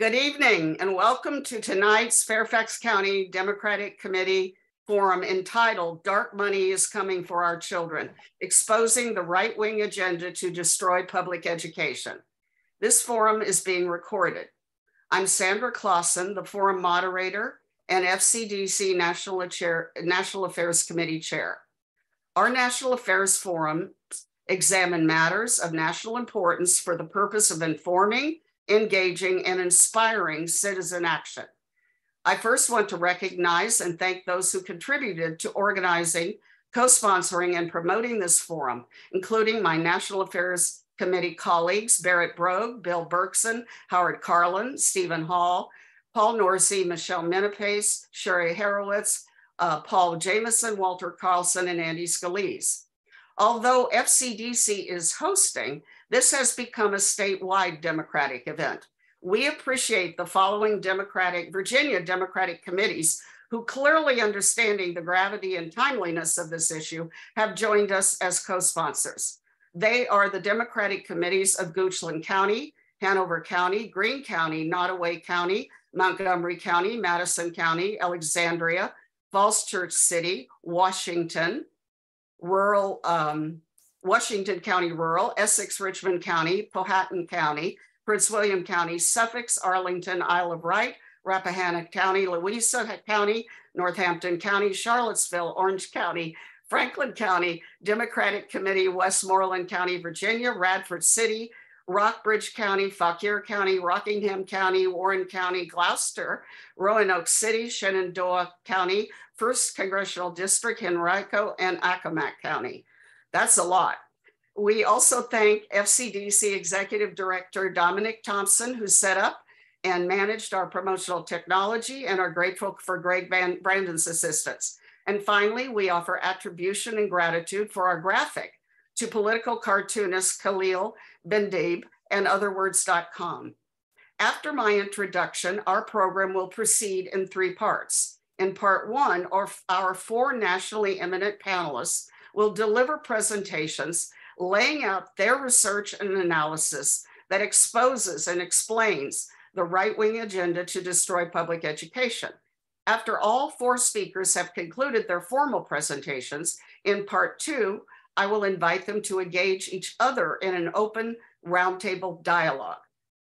Good evening and welcome to tonight's Fairfax County Democratic Committee forum entitled Dark Money is Coming for Our Children, Exposing the Right-Wing Agenda to Destroy Public Education. This forum is being recorded. I'm Sandra Clausen, the forum moderator and FCDC National, Chair, National Affairs Committee Chair. Our National Affairs Forum examine matters of national importance for the purpose of informing engaging, and inspiring citizen action. I first want to recognize and thank those who contributed to organizing, co-sponsoring, and promoting this forum, including my National Affairs Committee colleagues, Barrett Brogue, Bill Berkson, Howard Carlin, Stephen Hall, Paul Norsey, Michelle Menapace, Sherry Harowitz, uh, Paul Jameson, Walter Carlson, and Andy Scalise. Although FCDC is hosting, this has become a statewide Democratic event. We appreciate the following Democratic, Virginia Democratic committees who clearly understanding the gravity and timeliness of this issue have joined us as co-sponsors. They are the Democratic committees of Goochland County, Hanover County, Greene County, Nottoway County, Montgomery County, Madison County, Alexandria, Falls Church City, Washington, rural um, Washington County Rural, Essex Richmond County, Powhatan County, Prince William County, Suffolk, Arlington, Isle of Wight, Rappahannock County, Louisa County, Northampton County, Charlottesville, Orange County, Franklin County, Democratic Committee, Westmoreland County, Virginia, Radford City, Rockbridge County, Fauquier County, Rockingham County, Warren County, Gloucester, Roanoke City, Shenandoah County, 1st Congressional District, Henrico, and Accomack County. That's a lot. We also thank FCDC Executive Director Dominic Thompson, who set up and managed our promotional technology and are grateful for Greg Van Brandon's assistance. And finally, we offer attribution and gratitude for our graphic to political cartoonist Khalil Bendib and otherwords.com. After my introduction, our program will proceed in three parts. In part one, our, our four nationally eminent panelists will deliver presentations laying out their research and analysis that exposes and explains the right-wing agenda to destroy public education. After all four speakers have concluded their formal presentations, in part two, I will invite them to engage each other in an open roundtable dialogue.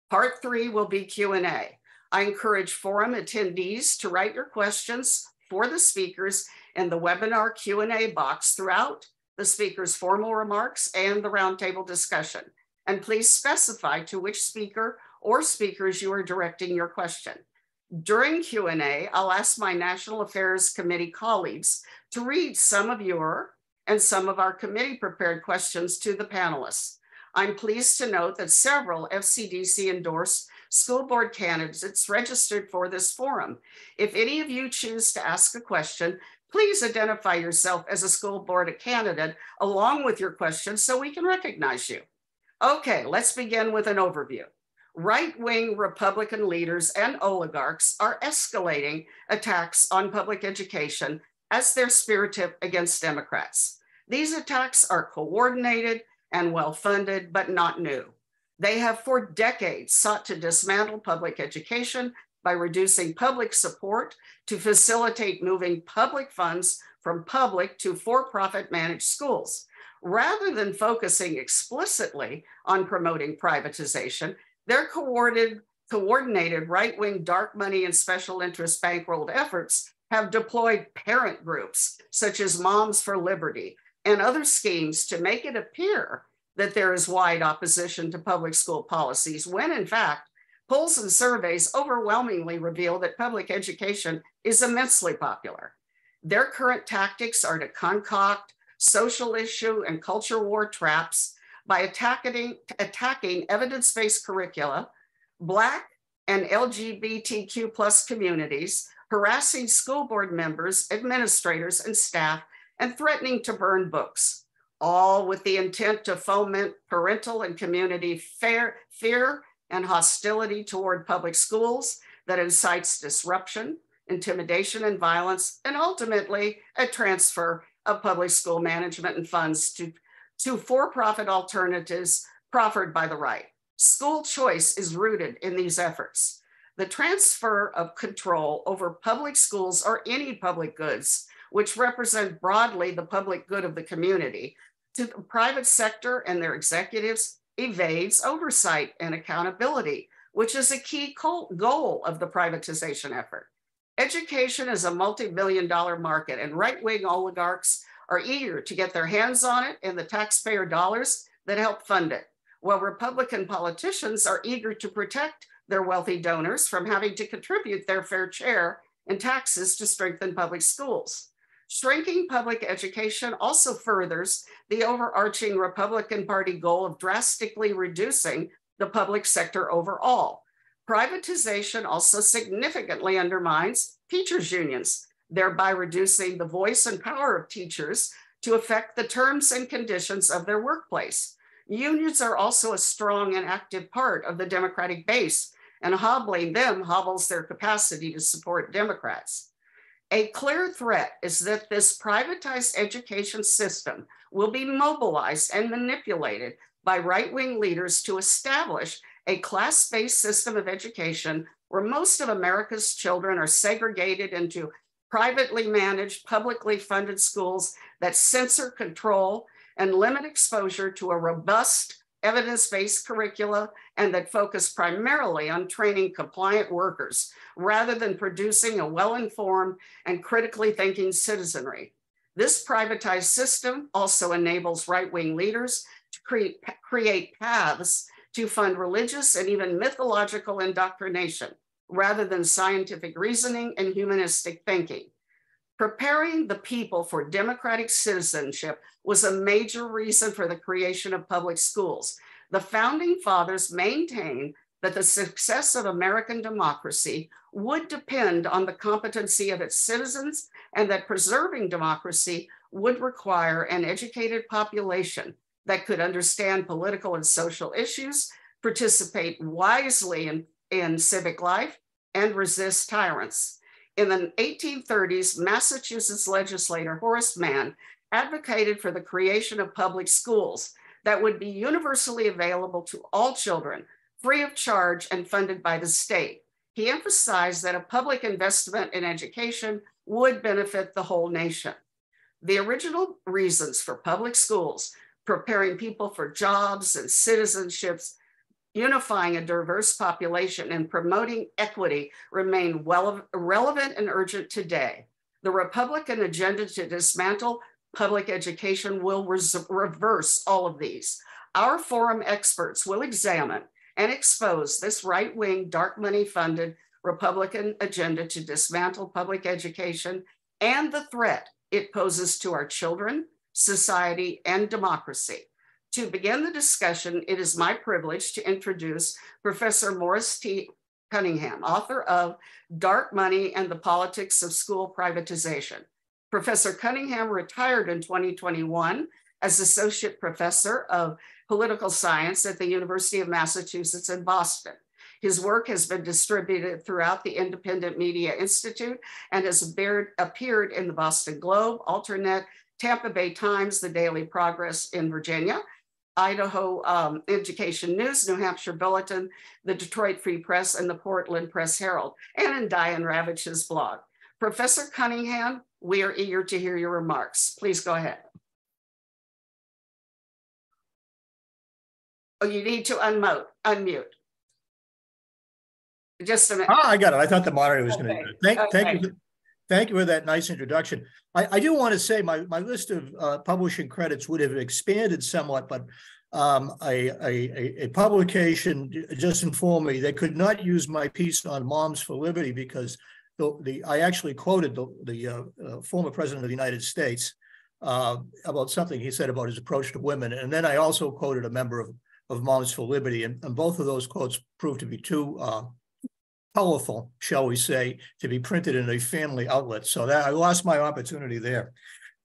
Part three will be Q&A. I encourage forum attendees to write your questions for the speakers in the webinar Q&A box throughout the speaker's formal remarks and the roundtable discussion. And please specify to which speaker or speakers you are directing your question. During Q&A, I'll ask my National Affairs Committee colleagues to read some of your and some of our committee prepared questions to the panelists. I'm pleased to note that several FCDC endorsed school board candidates registered for this forum. If any of you choose to ask a question, please identify yourself as a school board candidate along with your question so we can recognize you. Okay, let's begin with an overview. Right-wing Republican leaders and oligarchs are escalating attacks on public education as their tip against Democrats. These attacks are coordinated and well-funded, but not new. They have for decades sought to dismantle public education by reducing public support to facilitate moving public funds from public to for-profit managed schools. Rather than focusing explicitly on promoting privatization, their coordinated, coordinated right-wing dark money and special interest bankrolled efforts have deployed parent groups such as Moms for Liberty and other schemes to make it appear that there is wide opposition to public school policies when in fact Polls and surveys overwhelmingly reveal that public education is immensely popular. Their current tactics are to concoct social issue and culture war traps by attacking, attacking evidence-based curricula, Black and LGBTQ plus communities, harassing school board members, administrators, and staff, and threatening to burn books, all with the intent to foment parental and community fair, fear and hostility toward public schools that incites disruption, intimidation, and violence, and ultimately a transfer of public school management and funds to, to for-profit alternatives proffered by the right. School choice is rooted in these efforts. the transfer of control over public schools or any public goods, which represent broadly the public good of the community, to the private sector and their executives evades oversight and accountability, which is a key goal of the privatization effort. Education is a multi billion dollar market, and right wing oligarchs are eager to get their hands on it and the taxpayer dollars that help fund it, while Republican politicians are eager to protect their wealthy donors from having to contribute their fair share in taxes to strengthen public schools. Shrinking public education also furthers the overarching Republican Party goal of drastically reducing the public sector overall. Privatization also significantly undermines teachers' unions, thereby reducing the voice and power of teachers to affect the terms and conditions of their workplace. Unions are also a strong and active part of the Democratic base, and hobbling them hobbles their capacity to support Democrats. A clear threat is that this privatized education system will be mobilized and manipulated by right wing leaders to establish a class based system of education where most of America's children are segregated into privately managed, publicly funded schools that censor, control, and limit exposure to a robust evidence-based curricula and that focus primarily on training compliant workers rather than producing a well-informed and critically thinking citizenry. This privatized system also enables right-wing leaders to create, create paths to fund religious and even mythological indoctrination rather than scientific reasoning and humanistic thinking. Preparing the people for democratic citizenship was a major reason for the creation of public schools. The founding fathers maintained that the success of American democracy would depend on the competency of its citizens and that preserving democracy would require an educated population that could understand political and social issues, participate wisely in, in civic life, and resist tyrants. In the 1830s, Massachusetts legislator Horace Mann advocated for the creation of public schools that would be universally available to all children, free of charge and funded by the state. He emphasized that a public investment in education would benefit the whole nation. The original reasons for public schools, preparing people for jobs and citizenships, unifying a diverse population and promoting equity remain well relevant and urgent today. The Republican agenda to dismantle public education will reverse all of these. Our forum experts will examine and expose this right wing, dark money funded Republican agenda to dismantle public education and the threat it poses to our children, society, and democracy. To begin the discussion, it is my privilege to introduce Professor Maurice T. Cunningham, author of Dark Money and the Politics of School Privatization. Professor Cunningham retired in 2021 as Associate Professor of Political Science at the University of Massachusetts in Boston. His work has been distributed throughout the Independent Media Institute and has appeared in the Boston Globe, Alternet, Tampa Bay Times, the Daily Progress in Virginia, Idaho um, Education News, New Hampshire Bulletin, the Detroit Free Press, and the Portland Press Herald, and in Diane Ravitch's blog. Professor Cunningham, we are eager to hear your remarks. Please go ahead. Oh, you need to unmute. unmute. Just a minute. Ah, I got it. I thought the moderator was okay. going to do it. Thank, okay. thank you. Thank you for that nice introduction. I, I do want to say my, my list of uh, publishing credits would have expanded somewhat, but um, a, a, a, publication just informed me they could not use my piece on Moms for Liberty because the, the I actually quoted the, the uh, uh, former president of the United States uh, about something he said about his approach to women. And then I also quoted a member of, of Moms for Liberty. And, and both of those quotes proved to be too uh, colorful, shall we say, to be printed in a family outlet. So that I lost my opportunity there.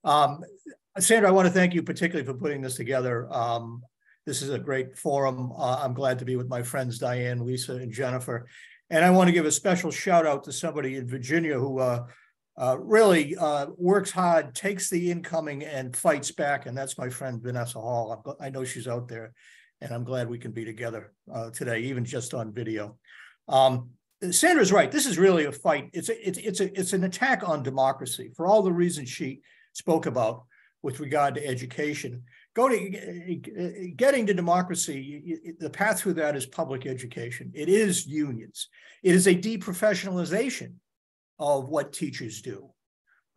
Um, Sandra, I want to thank you particularly for putting this together. Um, this is a great forum. Uh, I'm glad to be with my friends Diane, Lisa, and Jennifer. And I want to give a special shout out to somebody in Virginia who uh, uh, really uh, works hard, takes the incoming and fights back. And that's my friend Vanessa Hall. i know she's out there and I'm glad we can be together uh, today, even just on video. Um, Sandra's right. This is really a fight. It's a, it's it's a it's an attack on democracy for all the reasons she spoke about with regard to education. Go to getting to democracy. The path through that is public education. It is unions. It is a deprofessionalization of what teachers do.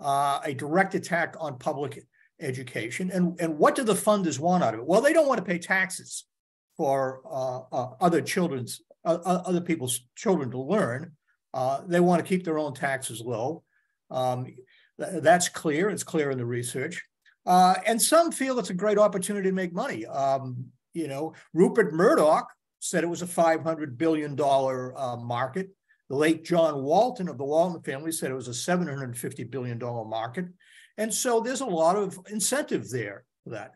Uh, a direct attack on public education. And, and what do the funders want out of it? Well, they don't want to pay taxes for uh, uh, other children's uh, uh, other people's children to learn. Uh, they want to keep their own taxes low. Um, th- that's clear. It's clear in the research. Uh, and some feel it's a great opportunity to make money. Um, you know, Rupert Murdoch said it was a $500 billion uh, market. The late John Walton of the Walton family said it was a $750 billion market. And so there's a lot of incentive there for that.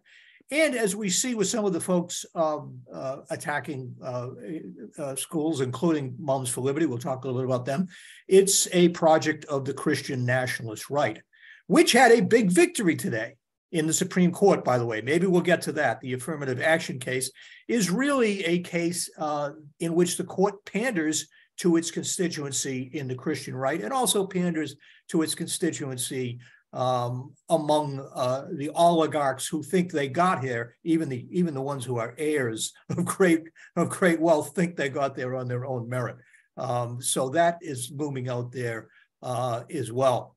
And as we see with some of the folks um, uh, attacking uh, uh, schools, including Moms for Liberty, we'll talk a little bit about them, it's a project of the Christian nationalist right, which had a big victory today in the Supreme Court, by the way. Maybe we'll get to that. The affirmative action case is really a case uh, in which the court panders to its constituency in the Christian right and also panders to its constituency um, among uh, the oligarchs who think they got here, even the even the ones who are heirs of great of great wealth think they got there on their own merit. Um, so that is looming out there uh, as well.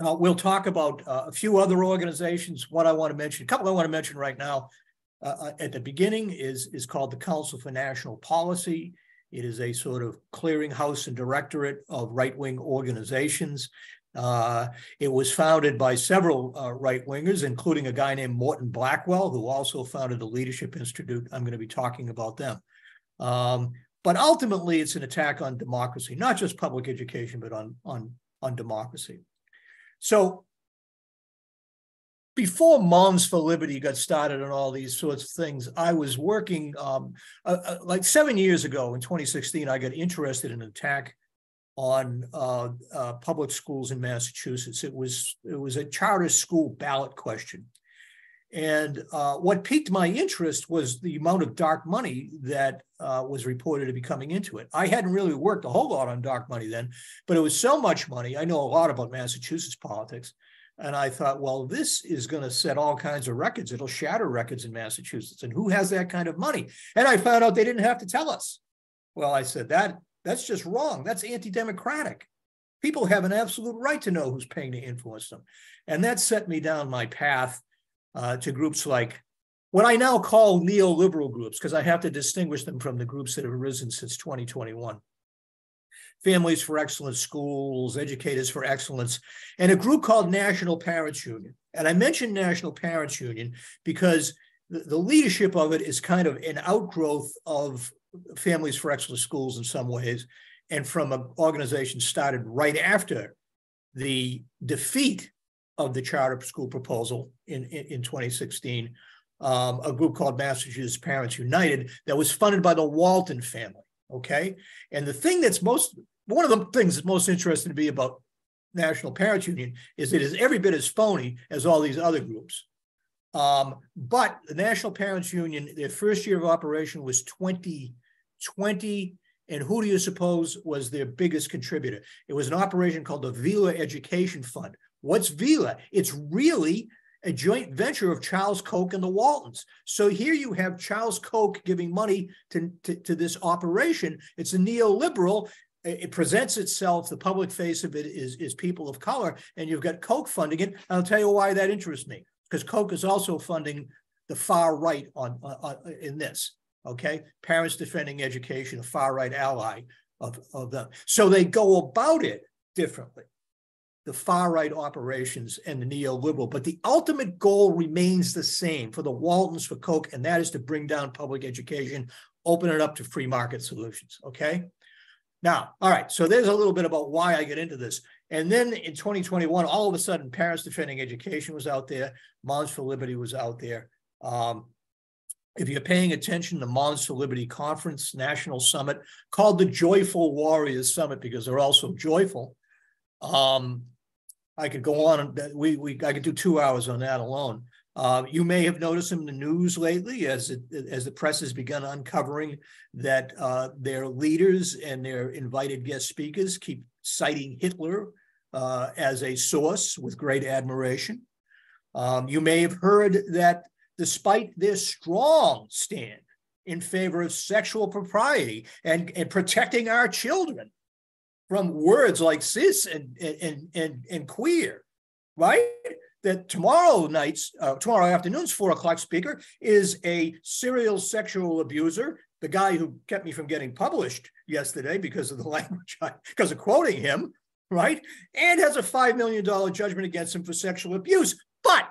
Uh, we'll talk about uh, a few other organizations. What I want to mention, a couple I want to mention right now uh, uh, at the beginning is is called the Council for National Policy. It is a sort of clearinghouse and directorate of right wing organizations. Uh, it was founded by several uh, right wingers, including a guy named Morton Blackwell, who also founded the Leadership Institute. I'm going to be talking about them. Um, but ultimately, it's an attack on democracy, not just public education, but on, on, on democracy. So before Moms for Liberty got started on all these sorts of things, I was working um, uh, uh, like seven years ago in 2016. I got interested in an attack on uh, uh, public schools in Massachusetts. It was it was a charter school ballot question, and uh, what piqued my interest was the amount of dark money that uh, was reported to be coming into it. I hadn't really worked a whole lot on dark money then, but it was so much money. I know a lot about Massachusetts politics. And I thought, well, this is going to set all kinds of records. It'll shatter records in Massachusetts. And who has that kind of money? And I found out they didn't have to tell us. Well, I said that that's just wrong. That's anti democratic. People have an absolute right to know who's paying to influence them. And that set me down my path uh, to groups like what I now call neoliberal groups, because I have to distinguish them from the groups that have arisen since 2021. Families for Excellent Schools, Educators for Excellence, and a group called National Parents Union. And I mentioned National Parents Union because the, the leadership of it is kind of an outgrowth of Families for Excellent Schools in some ways, and from an organization started right after the defeat of the charter school proposal in, in, in 2016, um, a group called Massachusetts Parents United that was funded by the Walton family. Okay. And the thing that's most, one of the things that's most interesting to me about National Parents Union is it is every bit as phony as all these other groups. Um, but the National Parents Union, their first year of operation was 20 20. And who do you suppose was their biggest contributor? It was an operation called the VELA Education Fund. What's VELA? It's really a joint venture of Charles Koch and the Waltons. So here you have Charles Koch giving money to, to, to this operation. It's a neoliberal. It presents itself, the public face of it is, is people of color, and you've got Koch funding it. I'll tell you why that interests me, because Koch is also funding the far right on, on in this okay? Parents Defending Education, a far right ally of, of them. So they go about it differently, the far right operations and the neoliberal, but the ultimate goal remains the same for the Waltons, for Koch, and that is to bring down public education, open it up to free market solutions, okay? Now, all right, so there's a little bit about why I get into this. And then in 2021, all of a sudden, Parents Defending Education was out there, Moms for Liberty was out there. Um, if you're paying attention to Moms for Liberty Conference National Summit, called the Joyful Warriors Summit because they're also joyful. Um, I could go on. We we I could do two hours on that alone. Uh, you may have noticed in the news lately as it, as the press has begun uncovering that uh, their leaders and their invited guest speakers keep citing Hitler uh, as a source with great admiration. Um, you may have heard that despite their strong stand in favor of sexual propriety and, and protecting our children from words like cis and, and, and, and queer, right? That tomorrow night's, uh, tomorrow afternoon's four o'clock speaker is a serial sexual abuser, the guy who kept me from getting published yesterday because of the language, because of quoting him, right? And has a $5 million judgment against him for sexual abuse. But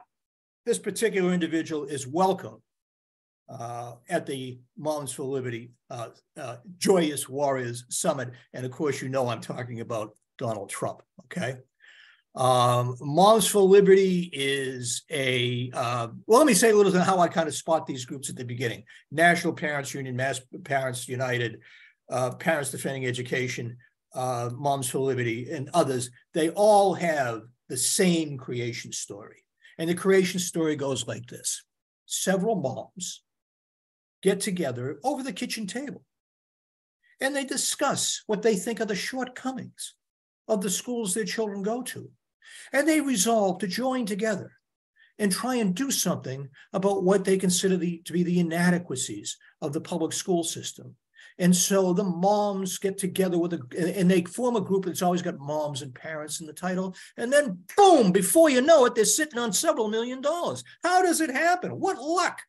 this particular individual is welcome uh, at the Moms for Liberty uh, uh, Joyous Warriors Summit. And of course, you know I'm talking about Donald Trump, okay? Um, Moms for Liberty is a, uh, well, let me say a little bit how I kind of spot these groups at the beginning. National Parents Union, Mass Parents United, uh, Parents Defending Education, uh, Moms for Liberty, and others, they all have the same creation story. And the creation story goes like this. Several moms get together over the kitchen table and they discuss what they think are the shortcomings of the schools their children go to. And they resolve to join together and try and do something about what they consider the, to be the inadequacies of the public school system. And so the moms get together with a, and they form a group that's always got moms and parents in the title. And then, boom, before you know it, they're sitting on several million dollars. How does it happen? What luck?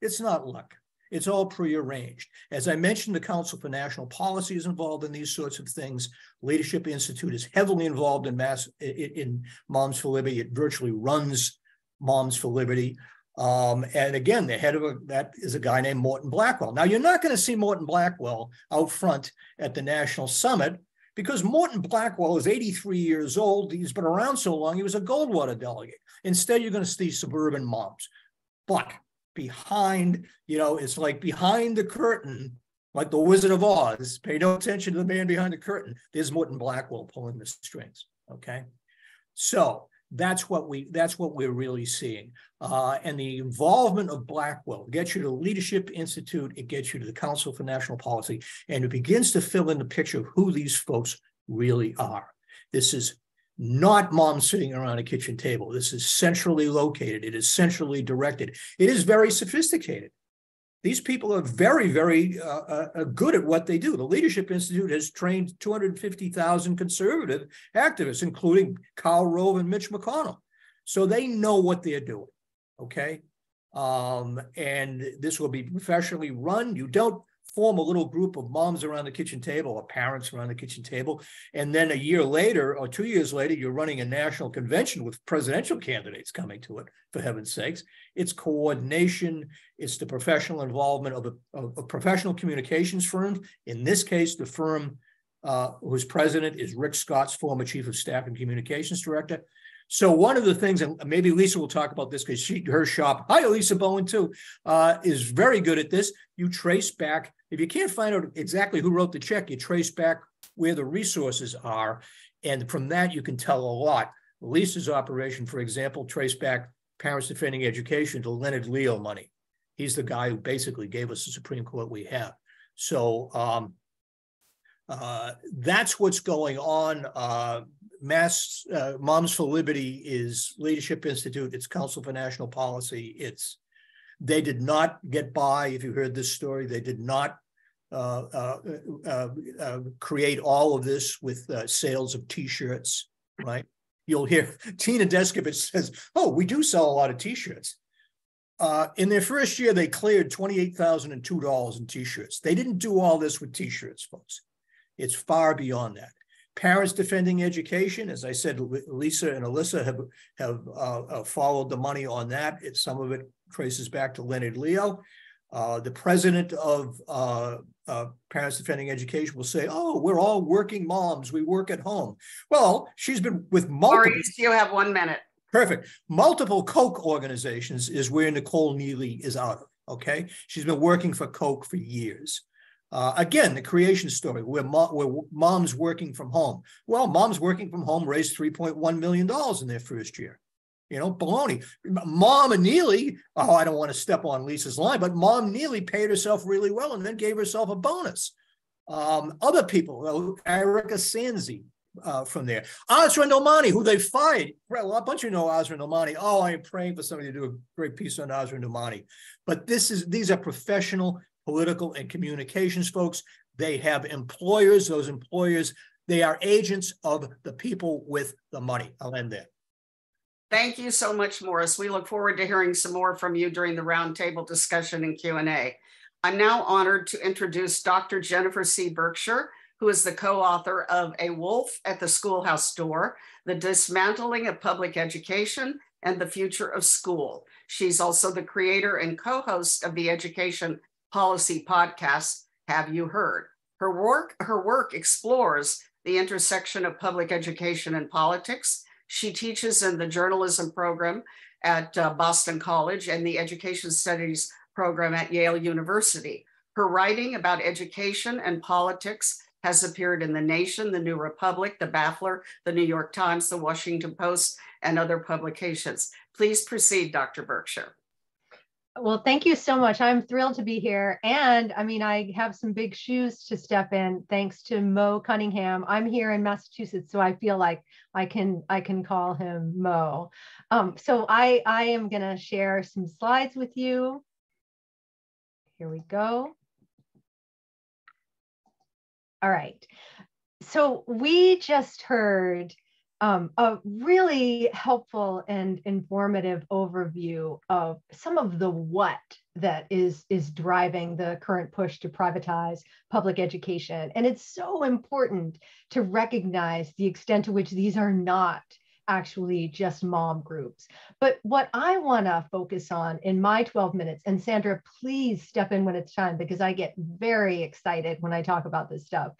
It's not luck. It's all prearranged. As I mentioned, the Council for National Policy is involved in these sorts of things. Leadership Institute is heavily involved in mass in, Moms for Liberty. It virtually runs Moms for Liberty. Um, and again, the head of a, that is a guy named Morton Blackwell. Now, you're not going to see Morton Blackwell out front at the National Summit because Morton Blackwell is 83 years old. He's been around so long, he was a Goldwater delegate. Instead, you're going to see suburban moms. But behind, you know, it's like behind the curtain, like the Wizard of Oz. Pay no attention to the man behind the curtain. There's Morton Blackwell pulling the strings. Okay. So that's what we that's what we're really seeing. Uh, and the involvement of Blackwell gets you to the Leadership Institute, it gets you to the Council for National Policy, and it begins to fill in the picture of who these folks really are. This is not mom sitting around a kitchen table. This is centrally located. It is centrally directed. It is very sophisticated. These people are very, very uh, uh, uh good at what they do. The Leadership Institute has trained 250,000 conservative activists, including Karl Rove and Mitch McConnell. So they know what they're doing. Okay. Um, and this will be professionally run. You don't form a little group of moms around the kitchen table or parents around the kitchen table. And then a year later or two years later, you're running a national convention with presidential candidates coming to it, for heaven's sakes. It's coordination, it's the professional involvement of a, of a professional communications firm. In this case, the firm uh, whose president is Rick Scott's former chief of staff and communications director. So one of the things, and maybe Lisa will talk about this because she her shop, hi Lisa Bowen too, uh, is very good at this. You trace back, if you can't find out exactly who wrote the check, you trace back where the resources are. And from that, you can tell a lot. Lisa's operation, for example, traced back Parents Defending Education to Leonard Leo money. He's the guy who basically gave us the Supreme Court we have. So um, uh, that's what's going on. Uh, Mass uh, Moms for Liberty is Leadership Institute. It's Council for National Policy. It's they did not get by. If you heard this story, they did not uh, uh, uh, uh create all of this with uh, sales of T-shirts. Right? You'll hear Tina Descovich says, "Oh, we do sell a lot of T-shirts." in their first year, they cleared twenty-eight thousand and two dollars in T-shirts. They didn't do all this with T-shirts, folks. It's far beyond that. Parents defending education, as I said, Lisa and Alyssa have have uh, uh, followed the money on that. It, some of it traces back to Leonard Leo. Uh, the president of uh, uh, Parents Defending Education will say, "Oh, we're all working moms. We work at home." Well, she's been with multiple. Maurice, you have one minute. Perfect. Multiple Koch organizations is where Nicole Neely is out of. Okay, she's been working for Koch for years. Uh, again, the creation story where, mo- where mom's working from home. Well, mom's working from home raised $3.1 million in their first year. You know, baloney. Mom and Neely, oh, I don't want to step on Lisa's line, but Mom Neely paid herself really well and then gave herself a bonus. Um, other people, Erica Sanzi, uh, from there. Asra Nomani, who they fired. Well, a bunch of you know Asra Nomani. Oh, I am praying for somebody to do a great piece on Asra Nomani. But this is these are professional political and communications folks. They have employers. Those employers, they are agents of the people with the money. I'll end there. Thank you so much, Maurice. We look forward to hearing some more from you during the roundtable discussion and Q&A. I'm now honored to introduce Dr. Jennifer C. Berkshire, who is the co-author of A Wolf at the Schoolhouse Door, The Dismantling of Public Education and the Future of School. She's also the creator and co-host of the Education Policy Podcast, Have You Heard? Her work, her work explores the intersection of public education and politics. She teaches in the journalism program at uh, Boston College and the education studies program at Yale University. Her writing about education and politics has appeared in The Nation, The New Republic, The Baffler, The New York Times, The Washington Post, and other publications. Please proceed, Dr. Berkshire. Well, thank you so much. I'm thrilled to be here. And I mean, I have some big shoes to step in thanks to Mo Cunningham. I'm here in Massachusetts, so I feel like I can I can call him Mo. Um, so I, I am gonna share some slides with you. Here we go. All right. So we just heard um, a really helpful and informative overview of some of the what that is is driving the current push to privatize public education and it's so important to recognize the extent to which these are not actually just mom groups. But what I want to focus on in my 12 minutes, and Sandra, please step in when it's time because I get very excited when I talk about this stuff.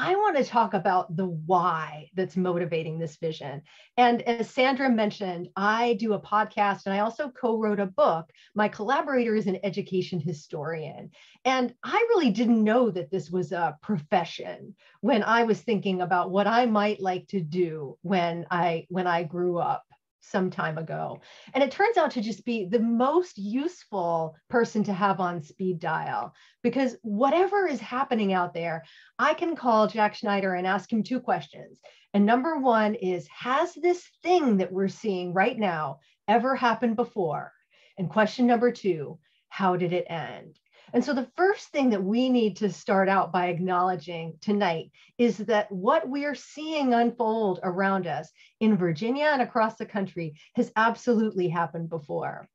I want to talk about the why that's motivating this vision. And as Sandra mentioned, I do a podcast and I also co wrote a book. My collaborator is an education historian. And I really didn't know that this was a profession when I was thinking about what I might like to do when I when I grew up some time ago. And it turns out to just be the most useful person to have on speed dial because whatever is happening out there, I can call Jack Schneider and ask him two questions. And number one is Has this thing that we're seeing right now ever happened before? And question number two How did it end? And so the first thing that we need to start out by acknowledging tonight is that what we are seeing unfold around us in Virginia and across the country has absolutely happened before.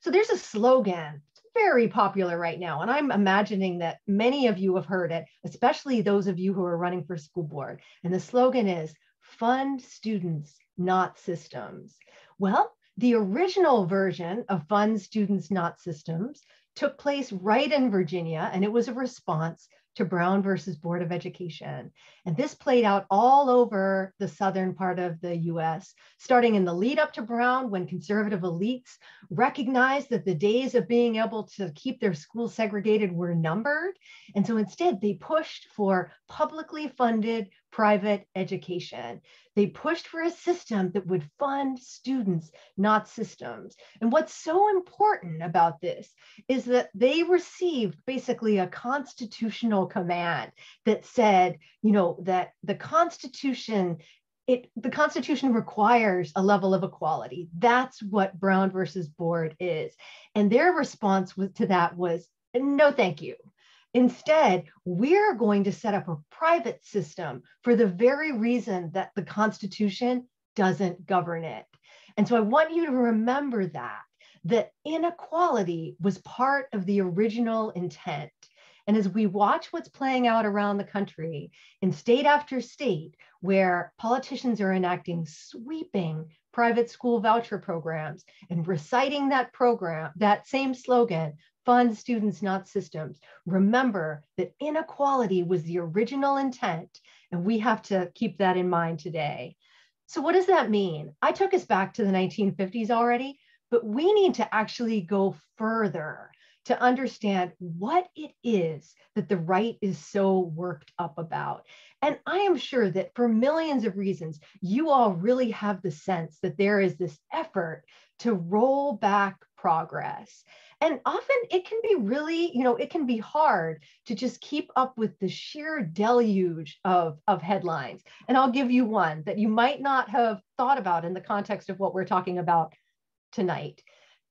So there's a slogan very popular right now. And I'm imagining that many of you have heard it, especially those of you who are running for school board. And the slogan is fund students, not systems. Well, the original version of fund students, not systems took place right in Virginia, and it was a response to Brown versus Board of Education. And this played out all over the southern part of the US, starting in the lead up to Brown when conservative elites recognized that the days of being able to keep their schools segregated were numbered. And so instead, they pushed for publicly funded private education. They pushed for a system that would fund students, not systems. And what's so important about this is that they received basically a constitutional command that said, you know, that the Constitution it the constitution requires a level of equality that's what brown versus board is and their response to that was no thank you Instead, we're going to set up a private system for the very reason that the Constitution doesn't govern it. And so I want you to remember that, that inequality was part of the original intent. And as we watch what's playing out around the country in state after state, where politicians are enacting sweeping private school voucher programs and reciting that program, that same slogan, fund students, not systems. Remember that inequality was the original intent, and we have to keep that in mind today. So, what does that mean? I took us back to the 1950s already, but we need to actually go further to understand what it is that the right is so worked up about. And I am sure that for millions of reasons, you all really have the sense that there is this effort to roll back progress. And often it can be really, you know, it can be hard to just keep up with the sheer deluge of, of headlines. And I'll give you one that you might not have thought about in the context of what we're talking about tonight.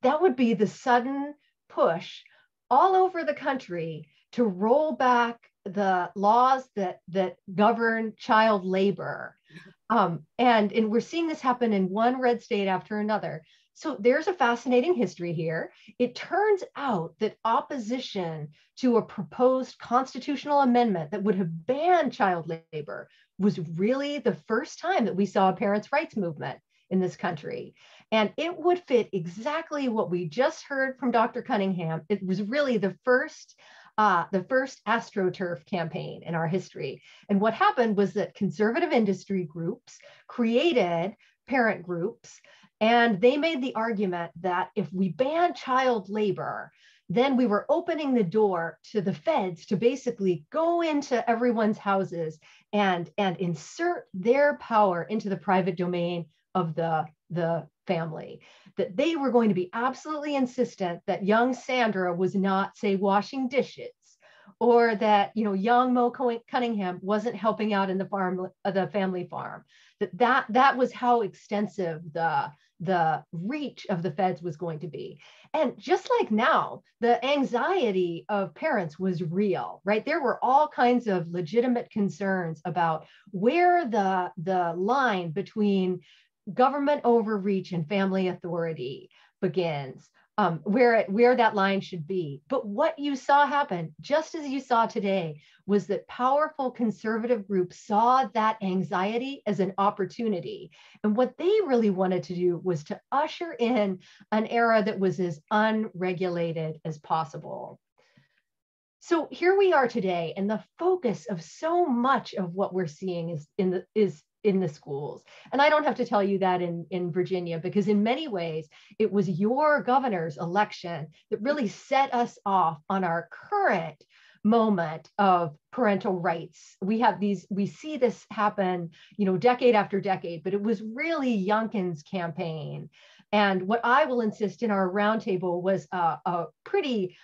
That would be the sudden push all over the country to roll back the laws that that govern child labor um, and and we're seeing this happen in one red state after another so there's a fascinating history here. It turns out that opposition to a proposed constitutional amendment that would have banned child labor was really the first time that we saw a parents rights movement in this country. And it would fit exactly what we just heard from dr cunningham. It was really the first uh, the first AstroTurf campaign in our history. And what happened was that conservative industry groups created parent groups, and they made the argument that if we ban child labor, then we were opening the door to the feds to basically go into everyone's houses and, and insert their power into the private domain of the, the family. That they were going to be absolutely insistent that young Sandra was not, say, washing dishes or that you know young Mo Cunningham wasn't helping out in the farm uh, the family farm. That that that was how extensive the the reach of the feds was going to be. And just like now the anxiety of parents was real right? There were all kinds of legitimate concerns about where the the line between government overreach and family authority begins, um, where, it, where that line should be. But what you saw happen, just as you saw today, was that powerful conservative groups saw that anxiety as an opportunity. And what they really wanted to do was to usher in an era that was as unregulated as possible. So here we are today, and the focus of so much of what we're seeing is in the is in the schools. And I don't have to tell you that in, in Virginia, because in many ways, it was your governor's election that really set us off on our current moment of parental rights. We have these, we see this happen, you know, decade after decade, but it was really Youngkin's campaign. And what I will insist in our roundtable was a, a pretty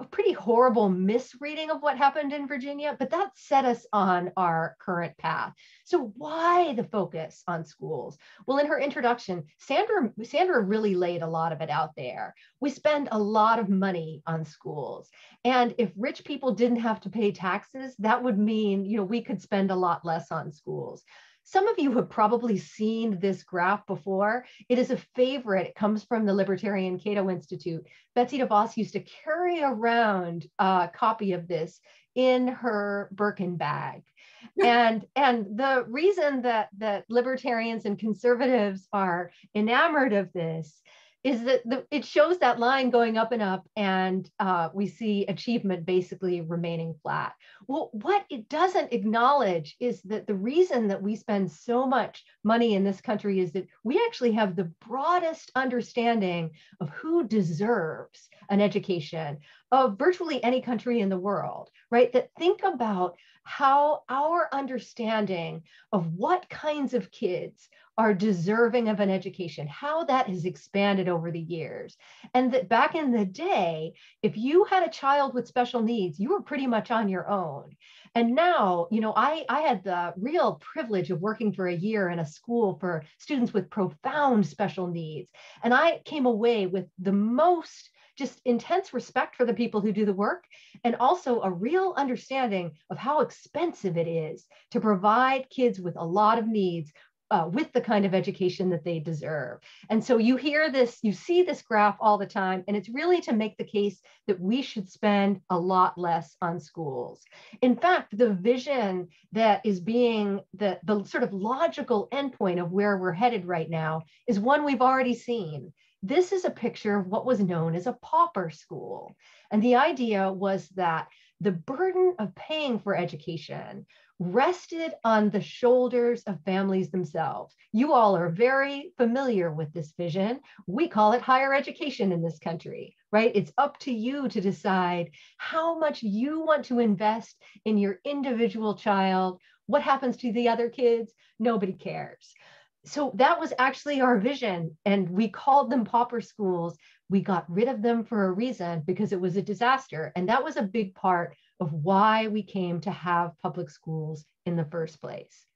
a pretty horrible misreading of what happened in Virginia, but that set us on our current path. So why the focus on schools? Well, in her introduction, Sandra, Sandra really laid a lot of it out there. We spend a lot of money on schools. And if rich people didn't have to pay taxes, that would mean, you know, we could spend a lot less on schools. Some of you have probably seen this graph before. It is a favorite. It comes from the Libertarian Cato Institute. Betsy DeVos used to carry around a copy of this in her Birkin bag. and and the reason that that libertarians and conservatives are enamored of this is that the, it shows that line going up and up and uh, we see achievement basically remaining flat. Well, what it doesn't acknowledge is that the reason that we spend so much money in this country is that we actually have the broadest understanding of who deserves an education of virtually any country in the world, right? That think about how our understanding of what kinds of kids are deserving of an education, how that has expanded over the years. And that back in the day, if you had a child with special needs, you were pretty much on your own. And now, you know, I, I had the real privilege of working for a year in a school for students with profound special needs. And I came away with the most just intense respect for the people who do the work and also a real understanding of how expensive it is to provide kids with a lot of needs uh, with the kind of education that they deserve. And so you hear this, you see this graph all the time, and it's really to make the case that we should spend a lot less on schools. In fact, the vision that is being the, the sort of logical endpoint of where we're headed right now is one we've already seen. This is a picture of what was known as a pauper school. And the idea was that the burden of paying for education rested on the shoulders of families themselves. You all are very familiar with this vision. We call it higher education in this country, right? It's up to you to decide how much you want to invest in your individual child. What happens to the other kids? Nobody cares. So that was actually our vision. And we called them pauper schools. We got rid of them for a reason because it was a disaster. And that was a big part of why we came to have public schools in the first place.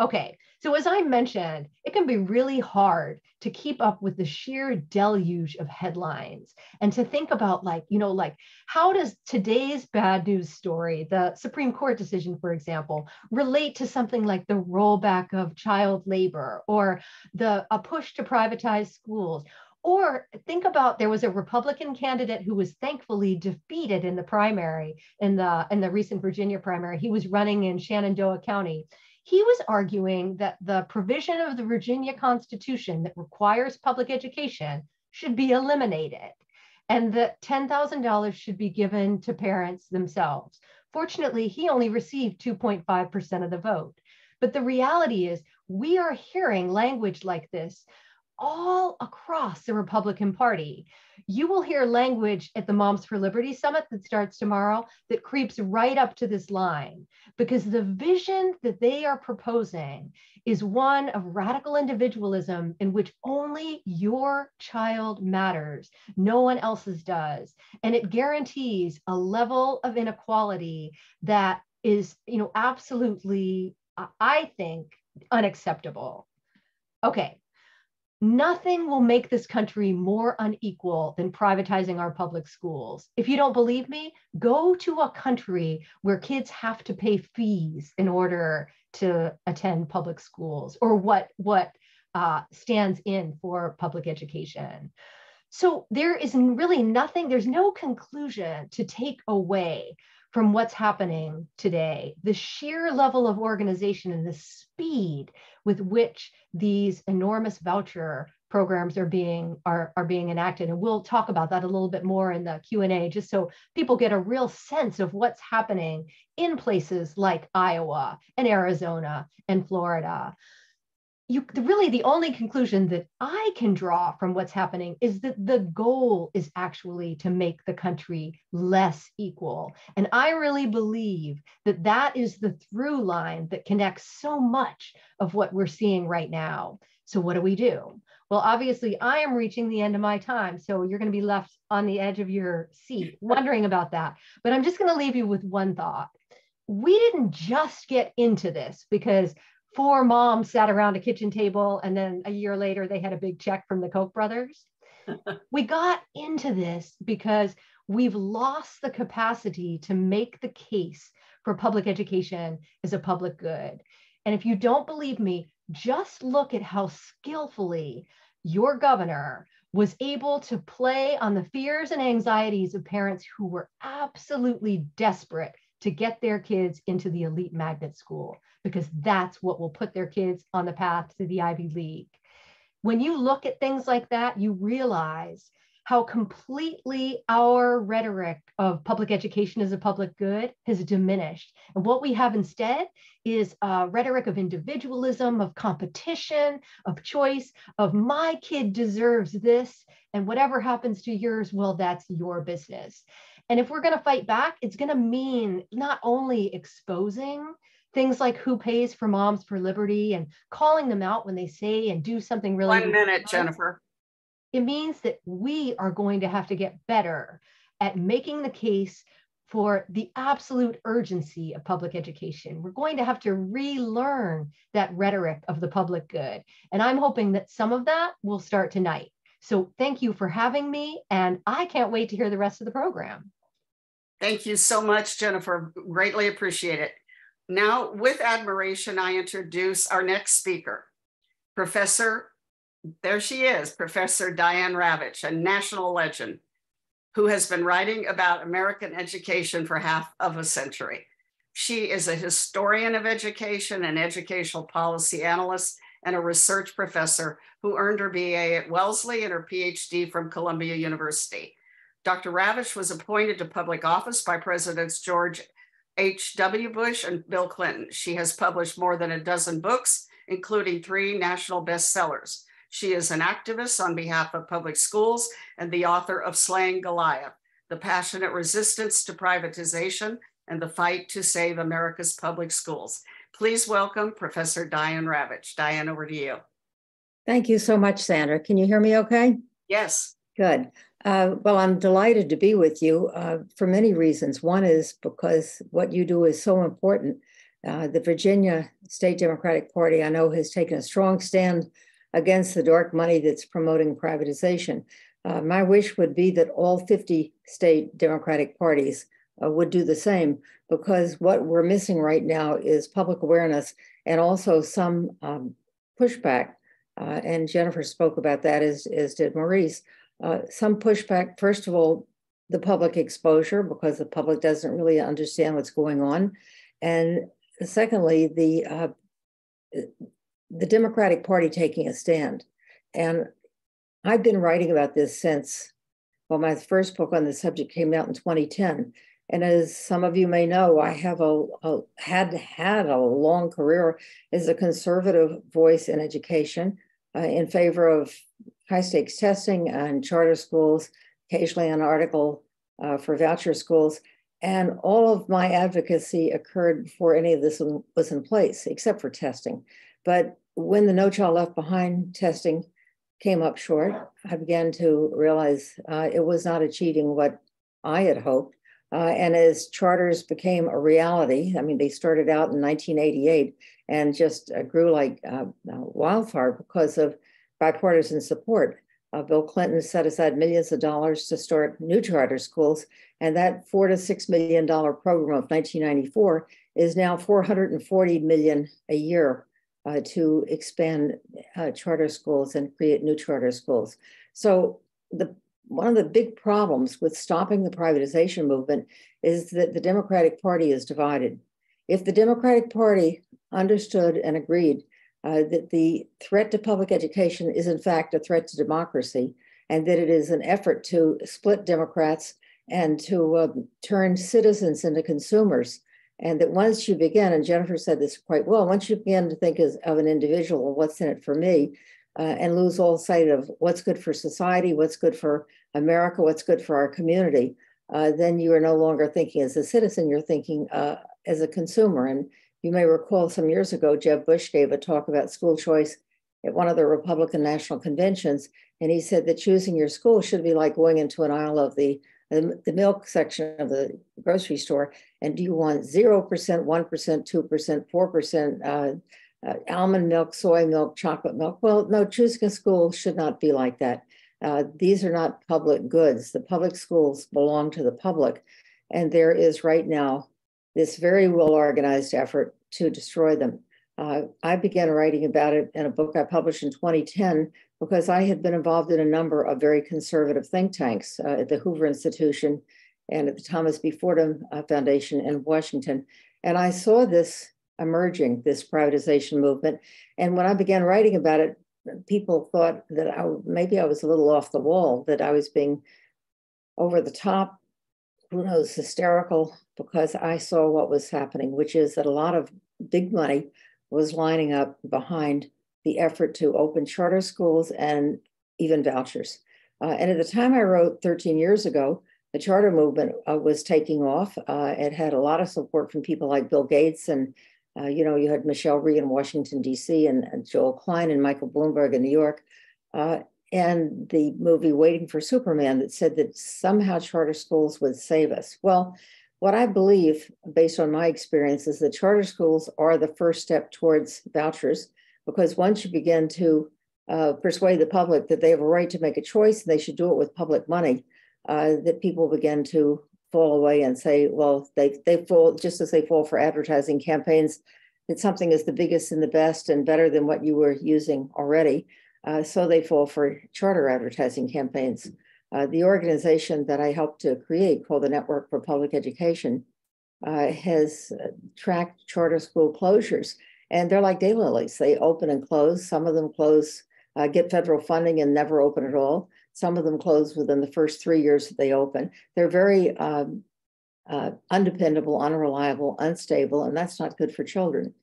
Okay, so as I mentioned, it can be really hard to keep up with the sheer deluge of headlines and to think about, like, you know, like how does today's bad news story, the Supreme Court decision, for example, relate to something like the rollback of child labor or the a push to privatize schools or think about there was a Republican candidate who was thankfully defeated in the primary, in the, in the recent Virginia primary. He was running in Shenandoah County. He was arguing that the provision of the Virginia Constitution that requires public education should be eliminated and that $10,000 should be given to parents themselves. Fortunately, he only received 2.5% of the vote. But the reality is, we are hearing language like this all across the Republican Party. You will hear language at the Moms for Liberty Summit that starts tomorrow that creeps right up to this line because the vision that they are proposing is one of radical individualism in which only your child matters, no one else's does. And it guarantees a level of inequality that is, you know, absolutely, I think, unacceptable. Okay, Nothing will make this country more unequal than privatizing our public schools. If you don't believe me, go to a country where kids have to pay fees in order to attend public schools or what, what uh, stands in for public education. So there is really nothing, there's no conclusion to take away from what's happening today. The sheer level of organization and the speed with which these enormous voucher programs are being are, are being enacted. And we'll talk about that a little bit more in the q&a just so people get a real sense of what's happening in places like iowa and arizona and florida you really the only conclusion that I can draw from what's happening is that the goal is actually to make the country less equal. And I really believe that that is the through line that connects so much of what we're seeing right now. So, what do we do? Well, obviously, I am reaching the end of my time. So, you're going to be left on the edge of your seat wondering about that. But I'm just going to leave you with one thought. We didn't just get into this because four moms sat around a kitchen table and then a year later they had a big check from the koch brothers. We got into this because we've lost the capacity to make the case for public education as a public good. And if you don't believe me just look at how skillfully your governor was able to play on the fears and anxieties of parents who were absolutely desperate to get their kids into the elite magnet school because that's what will put their kids on the path to the Ivy League. When you look at things like that, you realize how completely our rhetoric of public education as a public good has diminished. And what we have instead is a rhetoric of individualism, of competition, of choice, of my kid deserves this, and whatever happens to yours, well, that's your business. And if we're going to fight back, it's going to mean not only exposing things like who pays for moms for liberty and calling them out when they say and do something really one minute jennifer it means that we are going to have to get better at making the case for the absolute urgency of public education. We're going to have to relearn that rhetoric of the public good. And I'm hoping that some of that will start tonight. So thank you for having me. And I can't wait to hear the rest of the program. Thank you so much, Jennifer. Greatly appreciate it. Now, with admiration, I introduce our next speaker, Professor, there she is, Professor Diane Ravitch, a national legend who has been writing about American education for half of a century. She is a historian of education, an educational policy analyst, and a research professor who earned her BA at Wellesley and her PhD from Columbia University. Dr. Ravitch was appointed to public office by Presidents George H.W. Bush and Bill Clinton. She has published more than a dozen books, including three national bestsellers. She is an activist on behalf of public schools and the author of Slaying Goliath, The Passionate Resistance to Privatization and the Fight to Save America's Public Schools. Please welcome Professor Diane Ravitch. Diane, over to you. Thank you so much, Sandra. Can you hear me okay? Yes. Good. Uh, well, I'm delighted to be with you uh, for many reasons. One is because what you do is so important. Uh, the Virginia State Democratic Party, I know, has taken a strong stand against the dark money that's promoting privatization. Uh, my wish would be that all 50 state Democratic parties uh, would do the same, because what we're missing right now is public awareness and also some um, pushback. Uh, and Jennifer spoke about that, as, as did Maurice uh, some pushback, first of all, the public exposure, because the public doesn't really understand what's going on. And secondly, the uh, the Democratic Party taking a stand. And I've been writing about this since, well, my first book on the subject came out in 2010. And as some of you may know, I have a, a had had a long career as a conservative voice in education uh, in favor of high stakes testing and charter schools, occasionally an article uh, for voucher schools. And all of my advocacy occurred before any of this was in place, except for testing. But when the No Child Left Behind testing came up short, I began to realize uh, it was not achieving what I had hoped. Uh, and as charters became a reality, I mean, they started out in 1988 and just uh, grew like uh, wildfire because of bipartisan support. Uh, Bill Clinton set aside millions of dollars to start new charter schools, and that four to six million dollar program of 1994 is now 440 million a year uh, to expand uh, charter schools and create new charter schools. So the one of the big problems with stopping the privatization movement is that the Democratic Party is divided. If the Democratic Party understood and agreed uh, that the threat to public education is in fact a threat to democracy and that it is an effort to split Democrats and to uh, turn citizens into consumers. And that once you begin, and Jennifer said this quite well, once you begin to think as, of an individual, what's in it for me, uh, and lose all sight of what's good for society, what's good for America, what's good for our community, uh, then you are no longer thinking as a citizen, you're thinking uh, as a consumer. And you may recall some years ago, Jeb Bush gave a talk about school choice at one of the Republican national conventions. And he said that choosing your school should be like going into an aisle of the, the, the milk section of the grocery store. And do you want 0%, 1%, 2%, 4%, uh, uh, almond milk, soy milk, chocolate milk? Well, no, choosing a school should not be like that. Uh, these are not public goods. The public schools belong to the public. And there is right now this very well organized effort to destroy them. Uh, I began writing about it in a book I published in 2010 because I had been involved in a number of very conservative think tanks uh, at the Hoover Institution and at the Thomas B. Fordham uh, Foundation in Washington. And I saw this emerging, this privatization movement. And when I began writing about it, people thought that I, maybe I was a little off the wall, that I was being over the top knows, hysterical because I saw what was happening, which is that a lot of big money was lining up behind the effort to open charter schools and even vouchers. Uh, and at the time I wrote 13 years ago, the charter movement uh, was taking off. Uh, it had a lot of support from people like Bill Gates and uh, you know, you had Michelle Rhee in Washington, D.C., and, and Joel Klein and Michael Bloomberg in New York. Uh, and the movie Waiting for Superman that said that somehow charter schools would save us. Well, what I believe, based on my experience, is that charter schools are the first step towards vouchers because once you begin to uh, persuade the public that they have a right to make a choice and they should do it with public money, uh, that people begin to fall away and say, well, they, they fall just as they fall for advertising campaigns, that something is the biggest and the best and better than what you were using already. Uh, so they fall for charter advertising campaigns. Uh, the organization that I helped to create, called the Network for Public Education, uh, has uh, tracked charter school closures. And they're like daylilies. They open and close. Some of them close, uh, get federal funding and never open at all. Some of them close within the first three years that they open. They're very um, undependable, unreliable, unstable, and that's not good for children.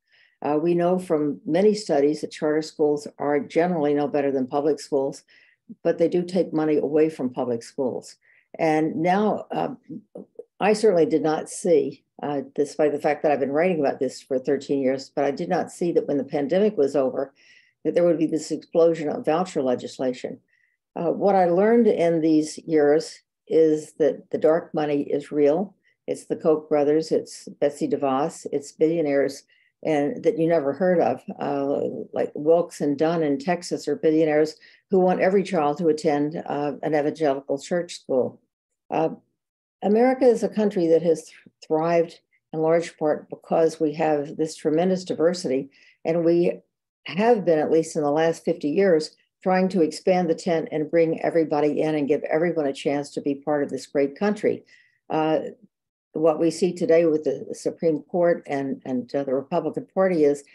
Uh, we know from many studies that charter schools are generally no better than public schools, but they do take money away from public schools. And now, uh, I certainly did not see, uh, despite the fact that I've been writing about this for 13 years, but I did not see that when the pandemic was over, that there would be this explosion of voucher legislation. Uh, what I learned in these years is that the dark money is real. It's the Koch brothers, it's Betsy DeVos, it's billionaires and that you never heard of, uh, like Wilks and Dunn in Texas are billionaires who want every child to attend uh, an evangelical church school. Uh, America is a country that has th thrived in large part because we have this tremendous diversity, and we have been, at least in the last 50 years, trying to expand the tent and bring everybody in and give everyone a chance to be part of this great country. What we see today with the, Supreme Court and, and uh, the Republican Party is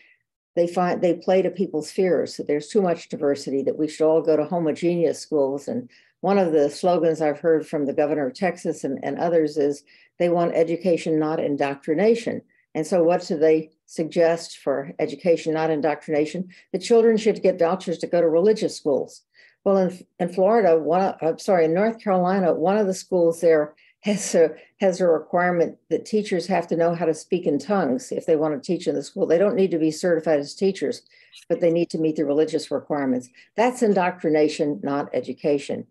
they find they play to people's fears. So there's too much diversity that we should all go to homogeneous schools. And one of the slogans I've heard from the governor of Texas and, and others is they want education, not indoctrination. And so, what do they suggest for education, not indoctrination? The children should get vouchers to go to religious schools. Well, in, in Florida, one, I'm sorry, in North Carolina, one of the schools there has a has a requirement that teachers have to know how to speak in tongues if they want to teach in the school. They don't need to be certified as teachers, but they need to meet the religious requirements. That's indoctrination, not education.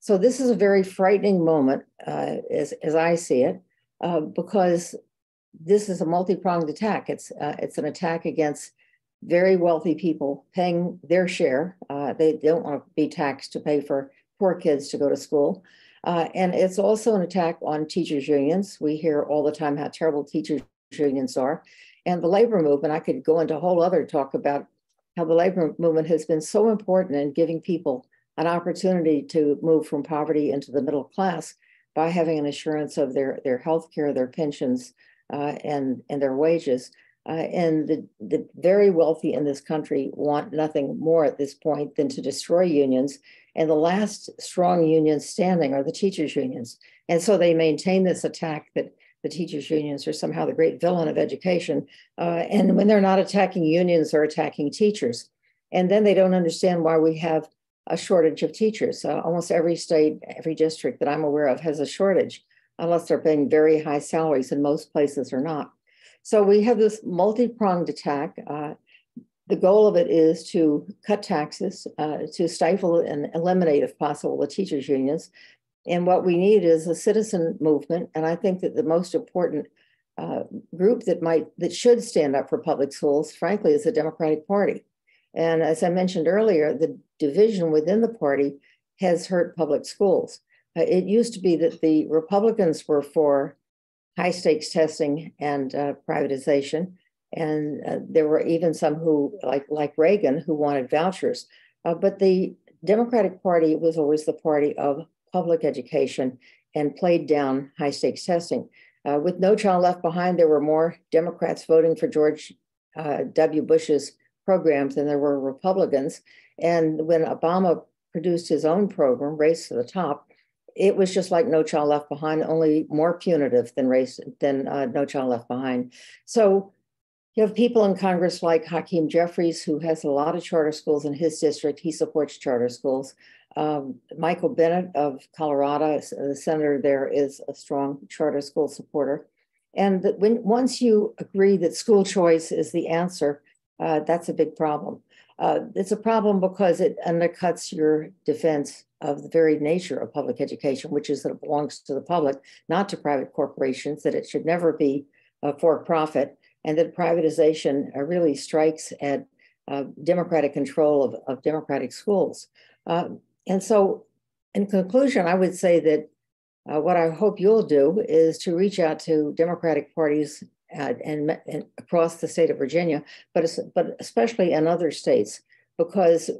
So this is a very frightening moment, uh, as as I see it, uh, because this is a multi-pronged attack. It's uh, it's an attack against very wealthy people paying their share. Uh, they don't want to be taxed to pay for poor kids to go to school. Uh, and it's also an attack on teachers' unions. We hear all the time how terrible teachers' unions are. And the labor movement, I could go into a whole other talk about how the labor movement has been so important in giving people an opportunity to move from poverty into the middle class by having an assurance of their, their health care, their pensions, uh, and, and their wages. Uh, and the, the very wealthy in this country want nothing more at this point than to destroy unions and the last strong unions standing are the teachers' unions. And so they maintain this attack that the teachers' unions are somehow the great villain of education. Uh, and when they're not attacking unions, they're attacking teachers. And then they don't understand why we have a shortage of teachers. Uh, almost every state, every district that I'm aware of has a shortage, unless they're paying very high salaries, and most places are not. So we have this multi pronged attack. Uh, the goal of it is to cut taxes, uh, to stifle and eliminate, if possible, the teachers' unions. And what we need is a citizen movement. And I think that the most important uh, group that might that should stand up for public schools, frankly, is the Democratic Party. And as I mentioned earlier, the division within the party has hurt public schools. Uh, it used to be that the Republicans were for high stakes testing and uh, privatization and uh, there were even some who, like like Reagan, who wanted vouchers. Uh, but the Democratic Party was always the party of public education and played down high stakes testing. Uh, with No Child Left Behind, there were more Democrats voting for George uh, W. Bush's programs than there were Republicans. And when Obama produced his own program, Race to the Top, it was just like No Child Left Behind, only more punitive than race than uh, No Child Left Behind. So you have people in Congress like Hakeem Jeffries, who has a lot of charter schools in his district. He supports charter schools. Um, Michael Bennet of Colorado, the senator there, is a strong charter school supporter. And when once you agree that school choice is the answer, uh, that's a big problem. Uh, it's a problem because it undercuts your defense of the very nature of public education, which is that it belongs to the public, not to private corporations, that it should never be uh, for profit, and that privatization uh, really strikes at uh, democratic control of, of democratic schools. Uh, and so, in conclusion, I would say that uh, what I hope you'll do is to reach out to Democratic parties uh, and, and, across the state of Virginia, but, but especially in other states, because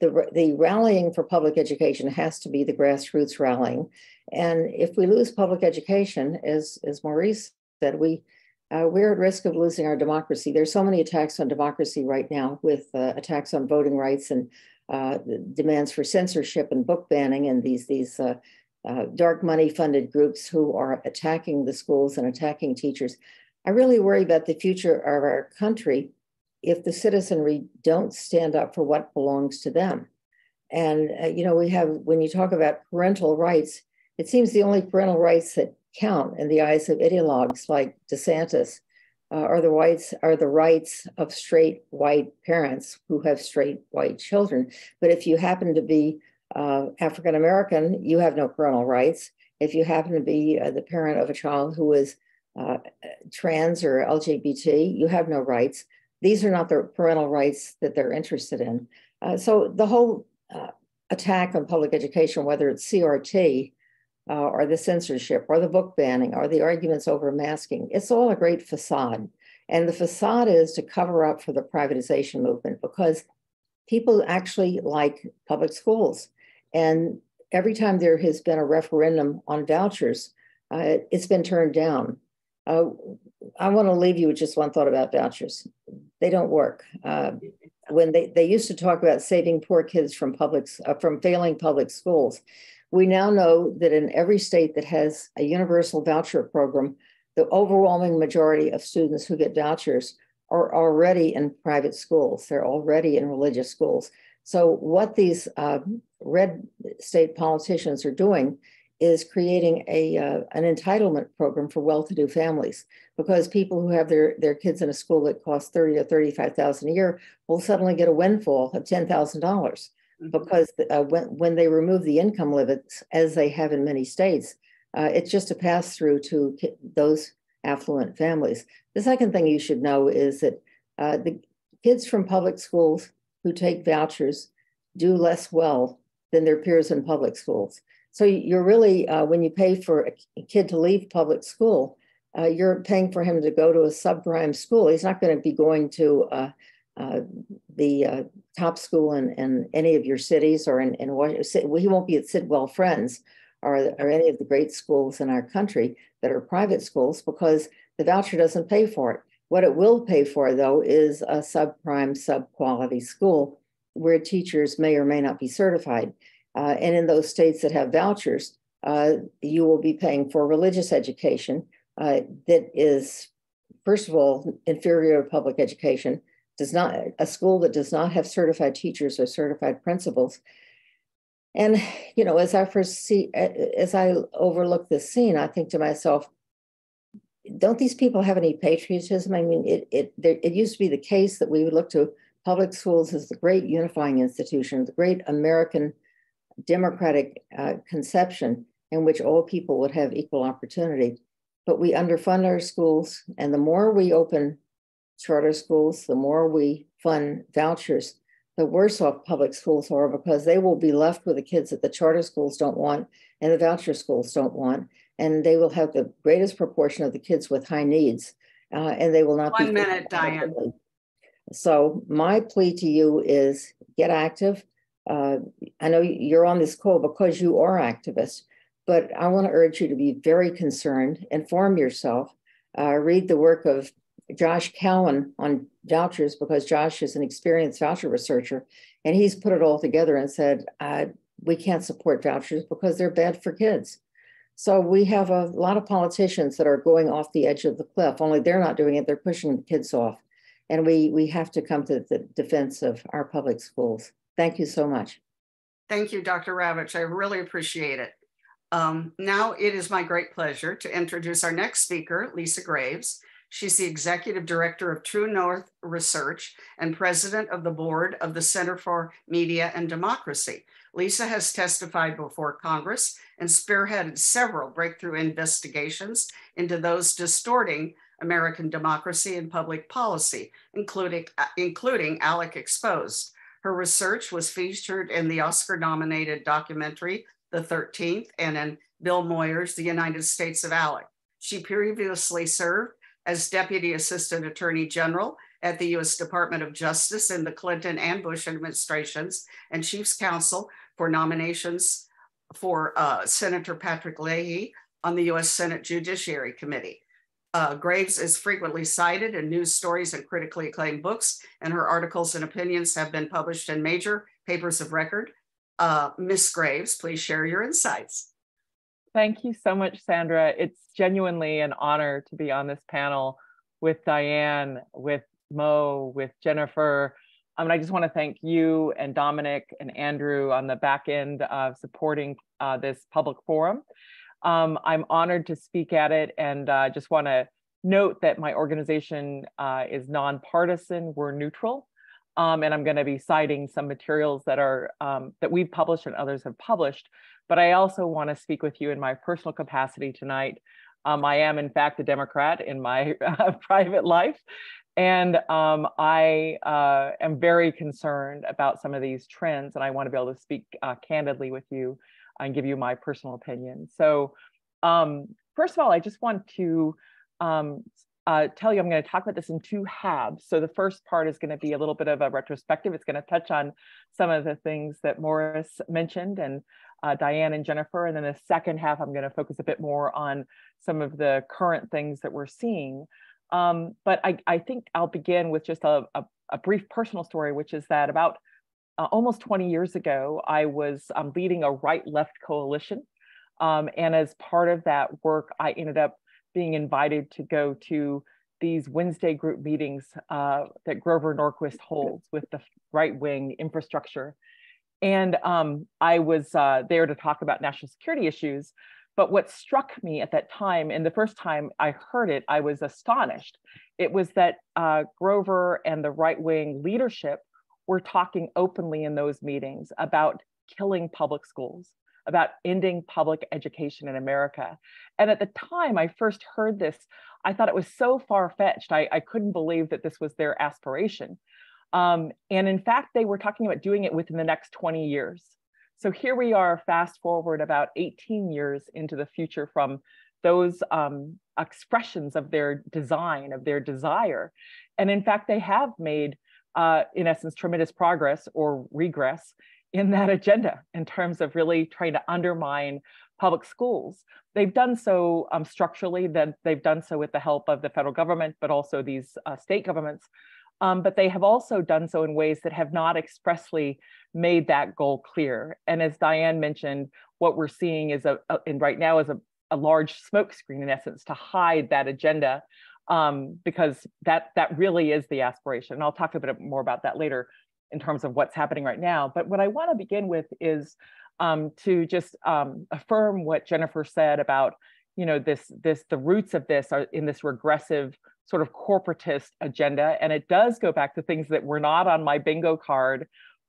the, the rallying for public education has to be the grassroots rallying. And if we lose public education, as, as Maurice said, we uh, we're at risk of losing our democracy. There's so many attacks on democracy right now with uh, attacks on voting rights and uh, demands for censorship and book banning and these, these uh, uh, dark money funded groups who are attacking the schools and attacking teachers. I really worry about the future of our country if the citizenry don't stand up for what belongs to them. And, uh, you know, we have, when you talk about parental rights, it seems the only parental rights that count in the eyes of ideologues like DeSantis uh, are the whites are the rights of straight white parents who have straight white children. But if you happen to be uh, African American, you have no parental rights. If you happen to be uh, the parent of a child who is uh, trans or LGBT, you have no rights. These are not the parental rights that they're interested in. Uh, so the whole uh, attack on public education, whether it's CRT uh, or the censorship or the book banning or the arguments over masking, it's all a great facade. And the facade is to cover up for the privatization movement because people actually like public schools. And every time there has been a referendum on vouchers, uh, it's been turned down. Uh, I want to leave you with just one thought about vouchers. They don't work. Uh, when they, they used to talk about saving poor kids from public uh, from failing public schools, we now know that in every state that has a universal voucher program, the overwhelming majority of students who get vouchers are already in private schools. They're already in religious schools. So what these uh, red state politicians are doing is creating a uh, an entitlement program for well-to-do families because people who have their their kids in a school that costs thirty to thirty-five thousand a year will suddenly get a windfall of ten thousand dollars. Because uh, when when they remove the income limits, as they have in many states, uh, it's just a pass through to those affluent families. The second thing you should know is that uh, the kids from public schools who take vouchers do less well than their peers in public schools. So you're really, uh, when you pay for a kid to leave public school, uh, you're paying for him to go to a subprime school. He's not going to be going to uh, the uh, top school in, in any of your cities or in, in Washington. He won't be at Sidwell Friends or, or any of the great schools in our country that are private schools because the voucher doesn't pay for it. What it will pay for, though, is a subprime, sub-quality school where teachers may or may not be certified. Uh, and in those states that have vouchers, uh, you will be paying for religious education uh, that is, first of all, inferior to public education, does not a school that does not have certified teachers or certified principals. And you know, as I first see, as I overlook this scene, I think to myself, don't these people have any patriotism? I mean, it it there, it used to be the case that we would look to public schools as the great unifying institution, the great American democratic uh, conception in which all people would have equal opportunity. But we underfund our schools, and the more we open charter schools, the more we fund vouchers, the worse off public schools are because they will be left with the kids that the charter schools don't want and the voucher schools don't want. And they will have the greatest proportion of the kids with high needs, uh, and they will not One be. One minute, Diane. So, my plea to you is get active, uh, I know you're on this call because you are activists, but I want to urge you to be very concerned, inform yourself, uh, read the work of Josh Cowen on vouchers because Josh is an experienced voucher researcher, and he's put it all together and said we can't support vouchers because they're bad for kids. So we have a lot of politicians that are going off the edge of the cliff. Only they're not doing it; they're pushing the kids off, and we we have to come to the defense of our public schools. Thank you so much. Thank you, Dr. Ravitch. I really appreciate it. Um, now it is my great pleasure to introduce our next speaker, Lisa Graves. She's the Executive Director of True North Research and President of the Board of the Center for Media and Democracy. Lisa has testified before Congress and spearheaded several breakthrough investigations into those distorting American democracy and public policy, including, including ALEC Exposed, her research was featured in the Oscar nominated documentary, The 13th, and in Bill Moyers' The United States of Alec. She previously served as Deputy Assistant Attorney General at the US Department of Justice in the Clinton and Bush administrations and Chief's Counsel for nominations for uh, Senator Patrick Leahy on the US Senate Judiciary Committee. Uh, Graves is frequently cited in news stories and critically acclaimed books, and her articles and opinions have been published in major papers of record. Uh, Ms. Graves, please share your insights. Thank you so much, Sandra. It's genuinely an honor to be on this panel with Diane, with Mo, with Jennifer. Um, and I just want to thank you and Dominic and Andrew on the back end of supporting uh, this public forum. Um, I'm honored to speak at it and uh, just want to note that my organization uh, is nonpartisan, we're neutral. Um, and I'm going to be citing some materials that are um, that we've published and others have published. But I also want to speak with you in my personal capacity tonight. Um, I am, in fact, a Democrat in my uh, private life, and um, I uh, am very concerned about some of these trends, and I want to be able to speak uh, candidly with you and give you my personal opinion. So, um, first of all, I just want to um, uh, tell you I'm going to talk about this in two halves. So the first part is going to be a little bit of a retrospective. It's going to touch on some of the things that Maurice mentioned and uh, Diane and Jennifer. And then the second half, I'm going to focus a bit more on some of the current things that we're seeing. Um, but I, I, think I'll begin with just a, a, a brief personal story, which is that about uh, almost 20 years ago, I was um, leading a right-left coalition. Um, and as part of that work, I ended up being invited to go to these Wednesday group meetings uh, that Grover Norquist holds with the right wing infrastructure. And um, I was uh, there to talk about national security issues. But what struck me at that time, and the first time I heard it, I was astonished. It was that uh, Grover and the right wing leadership were talking openly in those meetings about killing public schools, about ending public education in America. And at the time I first heard this, I thought it was so far fetched. I, I couldn't believe that this was their aspiration. Um, and in fact, they were talking about doing it within the next 20 years. So here we are, fast forward about 18 years into the future from those um, expressions of their design, of their desire. And in fact, they have made, uh, in essence, tremendous progress or regress in that agenda in terms of really trying to undermine public schools. They've done so um, structurally, that they've done so with the help of the federal government, but also these uh, state governments. Um, but they have also done so in ways that have not expressly made that goal clear. And as Diane mentioned, what we're seeing is a, a and right now is a, a large smokescreen in essence to hide that agenda um, because that that really is the aspiration. And I'll talk a bit more about that later in terms of what's happening right now. But what I want to begin with is um, to just um, affirm what Jennifer said about, you know, this this the roots of this are in this regressive sort of corporatist agenda, and it does go back to things that were not on my bingo card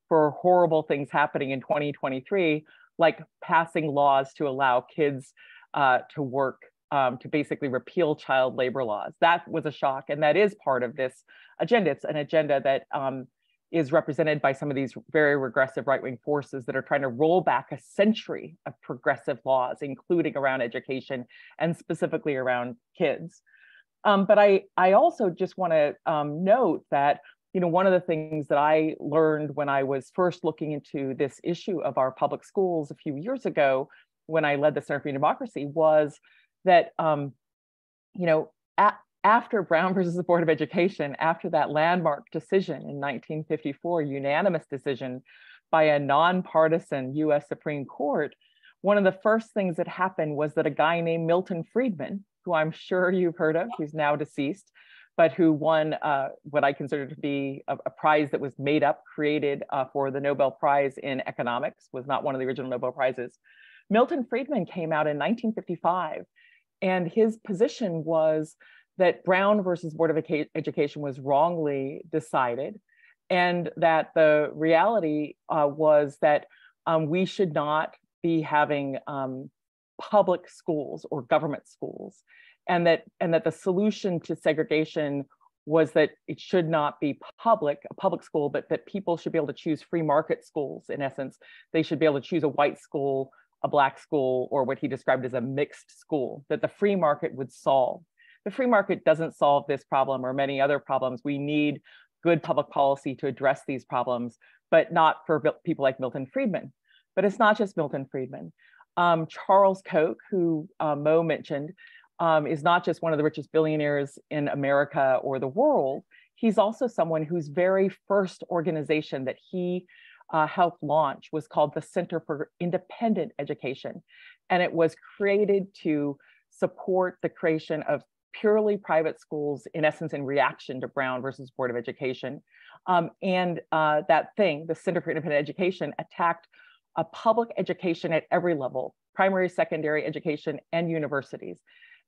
for horrible things happening in 2023, like passing laws to allow kids uh, to work um, to basically repeal child labor laws. That was a shock, and that is part of this agenda. It's an agenda that um, is represented by some of these very regressive right-wing forces that are trying to roll back a century of progressive laws, including around education and specifically around kids. Um, but I, I also just want to um, note that you know one of the things that I learned when I was first looking into this issue of our public schools a few years ago, when I led the Center for Democracy, was that um, you know at, after Brown versus the Board of Education, after that landmark decision in 1954, unanimous decision by a nonpartisan US Supreme Court, one of the first things that happened was that a guy named Milton Friedman, who I'm sure you've heard of, who's now deceased, but who won uh, what I consider to be a, a, prize that was made up, created uh, for the Nobel Prize in Economics, was not one of the original Nobel Prizes. Milton Friedman came out in 1955, and his position was that Brown versus Board of Education was wrongly decided, and that the reality uh, was that um, we should not be having um, public schools or government schools, and that and that the solution to segregation was that it should not be public, a public school, but that people should be able to choose free market schools. In essence, they should be able to choose a white school, a black school, or what he described as a mixed school. That the free market would solve the free market doesn't solve this problem or many other problems. We need good public policy to address these problems, but not for people like Milton Friedman. But it's not just Milton Friedman. Um, Charles Koch, who uh, Mo mentioned, um, is not just one of the richest billionaires in America or the world. He's also someone whose very first organization that he uh, helped launch was called the Center for Independent Education. And it was created to support the creation of purely private schools, in essence, in reaction to Brown versus Board of Education. Um, and uh, that thing, the Center for Independent Education, attacked a public education at every level, primary, secondary education, and universities.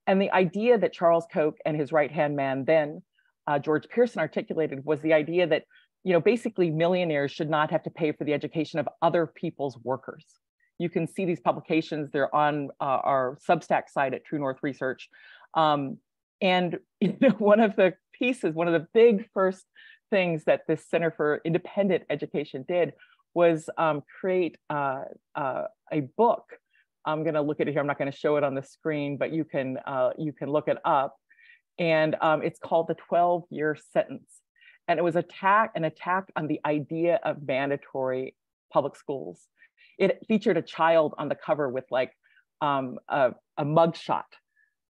And the idea that Charles Koch and his right-hand man then, uh, George Pearson articulated was the idea that, you know, basically millionaires should not have to pay for the education of other people's workers. You can see these publications, they're on uh, our Substack site at True North Research. Um, and you know, one of the pieces, one of the big first things that this Center for Independent Education did was um, create uh, uh, a book. I'm going to look at it here. I'm not going to show it on the screen, but you can uh, you can look it up. And um, it's called the 12 year sentence. And it was attack an attack on the idea of mandatory public schools. It featured a child on the cover with like um, a, a mugshot.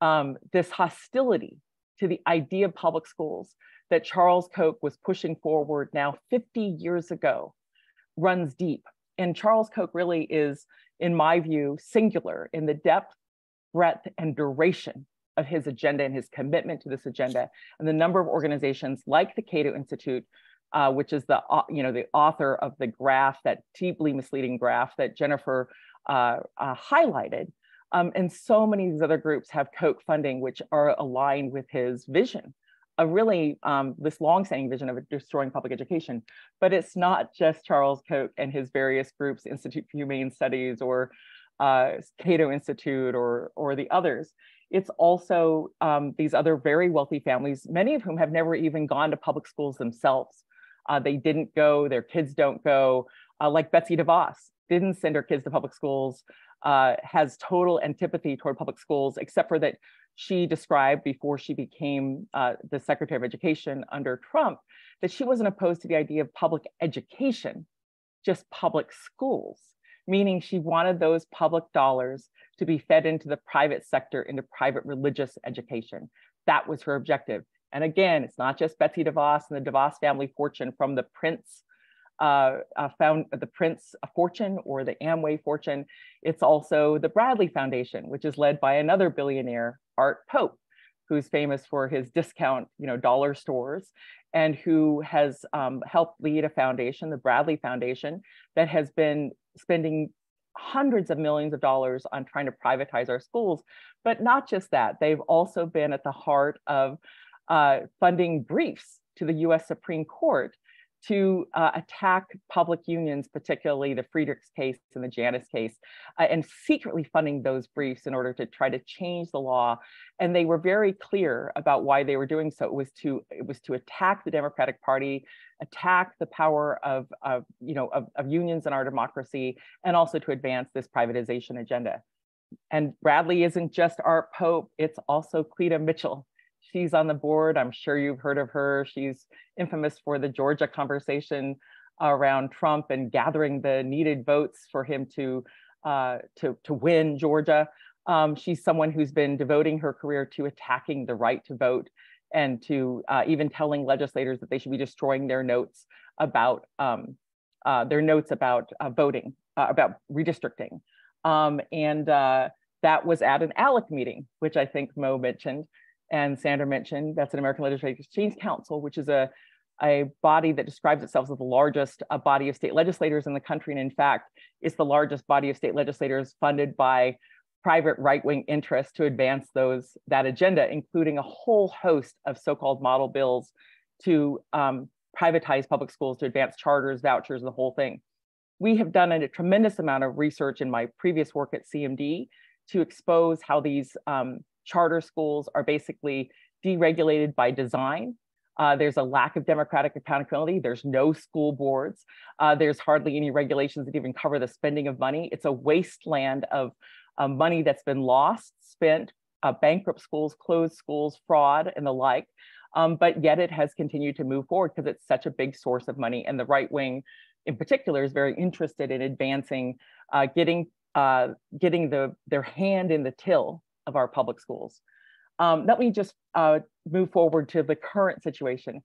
Um, this hostility to the idea of public schools that Charles Koch was pushing forward now 50 years ago runs deep. And Charles Koch really is, in my view, singular in the depth, breadth, and duration of his agenda and his commitment to this agenda. And the number of organizations like the Cato Institute, uh, which is the uh, you know the author of the graph, that deeply misleading graph that Jennifer uh, uh highlighted, um, and so many of these other groups have Koch funding, which are aligned with his vision a really um, this long-standing vision of destroying public education. But it's not just Charles Koch and his various groups, Institute for Humane Studies or uh, Cato Institute or, or the others. It's also um, these other very wealthy families, many of whom have never even gone to public schools themselves. Uh, they didn't go, their kids don't go, uh, like Betsy DeVos didn't send her kids to public schools, uh, has total antipathy toward public schools, except for that she described before she became uh, the Secretary of Education under Trump, that she wasn't opposed to the idea of public education, just public schools, meaning she wanted those public dollars to be fed into the private sector, into private religious education. That was her objective. And again, it's not just Betsy DeVos and the DeVos family fortune from the Prince uh, uh, found the Prince fortune or the Amway fortune. It's also the Bradley Foundation, which is led by another billionaire, Art Pope, who's famous for his discount, you know, dollar stores, and who has um, helped lead a foundation, the Bradley Foundation, that has been spending hundreds of millions of dollars on trying to privatize our schools. But not just that, they've also been at the heart of uh, funding briefs to the US Supreme Court to uh, attack public unions, particularly the Friedrichs case and the Janus case, uh, and secretly funding those briefs in order to try to change the law. And they were very clear about why they were doing so. It was to it was to attack the Democratic Party, attack the power of, of you know of, of unions in our democracy, and also to advance this privatization agenda. And Bradley isn't just Art Pope; it's also Cleta Mitchell, she's on the board. I'm sure you've heard of her. She's infamous for the Georgia conversation around Trump and gathering the needed votes for him to uh, to to win Georgia. Um, she's someone who's been devoting her career to attacking the right to vote and to uh, even telling legislators that they should be destroying their notes about um, uh, their notes about uh, voting, uh, about redistricting. Um, and uh, that was at an ALEC meeting, which I think Mo mentioned, and Sandra mentioned, that's an American Legislative Exchange Council, which is a, a body that describes itself as the largest uh, body of state legislators in the country. And in fact, it's the largest body of state legislators funded by private right-wing interests to advance those that agenda, including a whole host of so-called model bills to um, privatize public schools, to advance charters, vouchers, the whole thing. We have done a tremendous amount of research in my previous work at CMD to expose how these um, charter schools are basically deregulated by design. Uh, there's a lack of democratic accountability. There's no school boards. Uh, there's hardly any regulations that even cover the spending of money. It's a wasteland of uh, money that's been lost, spent, uh, bankrupt schools, closed schools, fraud, and the like. Um, but yet it has continued to move forward because it's such a big source of money. And the right wing, in particular, is very interested in advancing, uh, getting uh, getting the their hand in the till of our public schools. Um, let me just uh, move forward to the current situation.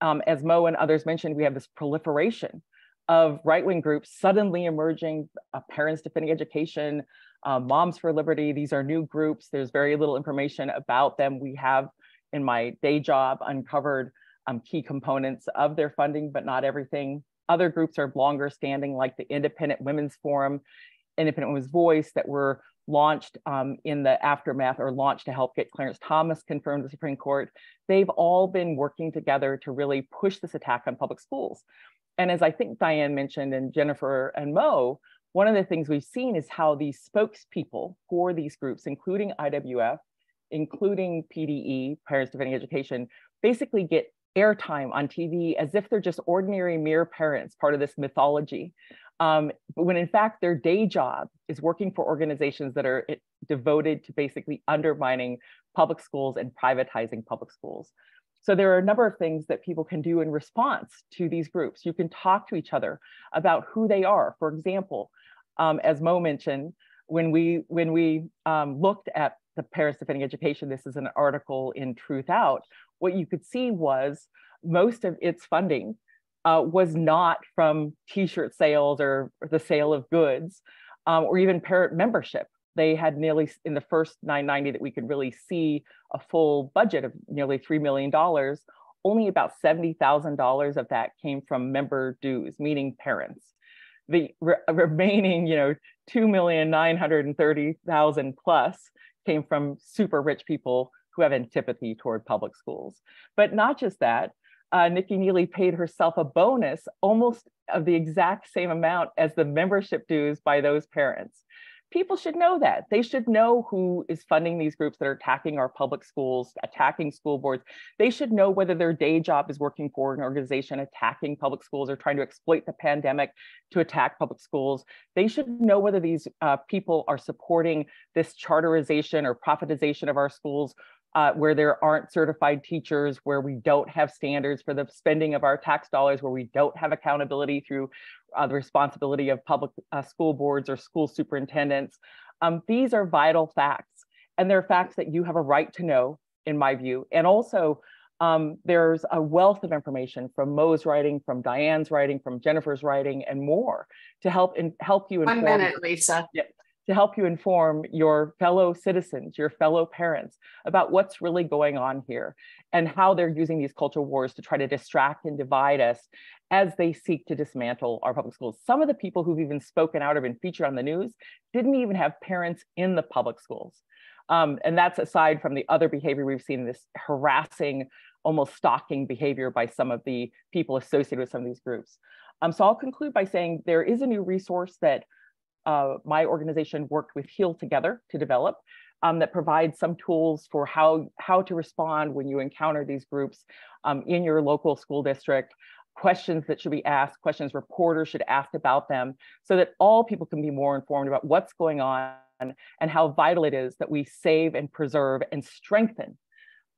Um, as Mo and others mentioned, we have this proliferation of right-wing groups suddenly emerging, uh, Parents Defending Education, uh, Moms for Liberty. These are new groups. There's very little information about them. We have, in my day job, uncovered um, key components of their funding, but not everything. Other groups are longer standing, like the Independent Women's Forum, Independent Women's Voice, that were launched um, in the aftermath or launched to help get Clarence Thomas confirmed to the Supreme Court. They've all been working together to really push this attack on public schools. And as I think Diane mentioned and Jennifer and Mo, one of the things we've seen is how these spokespeople for these groups, including IWF, including PDE, Parents Defending Education, basically get airtime on TV as if they're just ordinary mere parents, part of this mythology. Um, but when in fact their day job is working for organizations that are eh, devoted to basically undermining public schools and privatizing public schools. So there are a number of things that people can do in response to these groups. You can talk to each other about who they are. For example, um, as Mo mentioned, when we when we um, looked at the Parents Defending Education, this is an article in Truth Out, what you could see was most of its funding uh, was not from t-shirt sales or, the sale of goods um, or even parent membership. They had nearly in the first 990 that we could really see a full budget of nearly $3 million. Only about $70,000 of that came from member dues, meaning parents. The re remaining, you know, 2,930,000 plus came from super rich people who have antipathy toward public schools. But not just that, uh, Nikki Neily paid herself a bonus almost of the exact same amount as the membership dues by those parents. People should know that. They should know who is funding these groups that are attacking our public schools, attacking school boards. They should know whether their day job is working for an organization attacking public schools or trying to exploit the pandemic to attack public schools. They should know whether these uh, people are supporting this charterization or profitization of our schools uh, where there aren't certified teachers, where we don't have standards for the spending of our tax dollars, where we don't have accountability through uh, the responsibility of public uh, school boards or school superintendents. Um, these are vital facts, and they're facts that you have a right to know, in my view. And also, um, there's a wealth of information from Mo's writing, from Diane's writing, from Jennifer's writing, and more to help in, help you. One minute, Lisa. Yeah, to help you inform your fellow citizens, your fellow parents about what's really going on here and how they're using these culture wars to try to distract and divide us as they seek to dismantle our public schools. Some of the people who've even spoken out or been featured on the news didn't even have parents in the public schools. Um, and that's aside from the other behavior we've seen, this harassing, almost stalking behavior by some of the people associated with some of these groups. Um, so I'll conclude by saying there is a new resource that uh, my organization worked with Heal Together to develop um, that provides some tools for how, how to respond when you encounter these groups um, in your local school district, questions that should be asked, questions reporters should ask about them, so that all people can be more informed about what's going on and how vital it is that we save and preserve and strengthen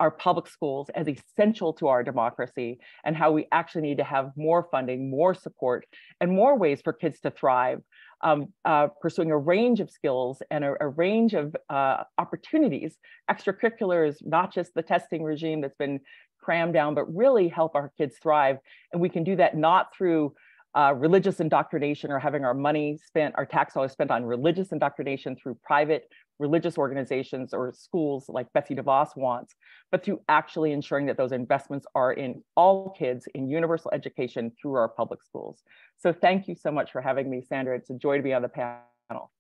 our public schools as essential to our democracy and how we actually need to have more funding, more support, and more ways for kids to thrive um, uh, pursuing a range of skills and a, a range of uh, opportunities, extracurriculars, not just the testing regime that's been crammed down, but really help our kids thrive. And we can do that not through uh, religious indoctrination or having our money spent, our tax dollars spent on religious indoctrination through private religious organizations or schools like Betsy DeVos wants, but through actually ensuring that those investments are in all kids in universal education through our public schools. So thank you so much for having me, Sandra. It's a joy to be on the panel.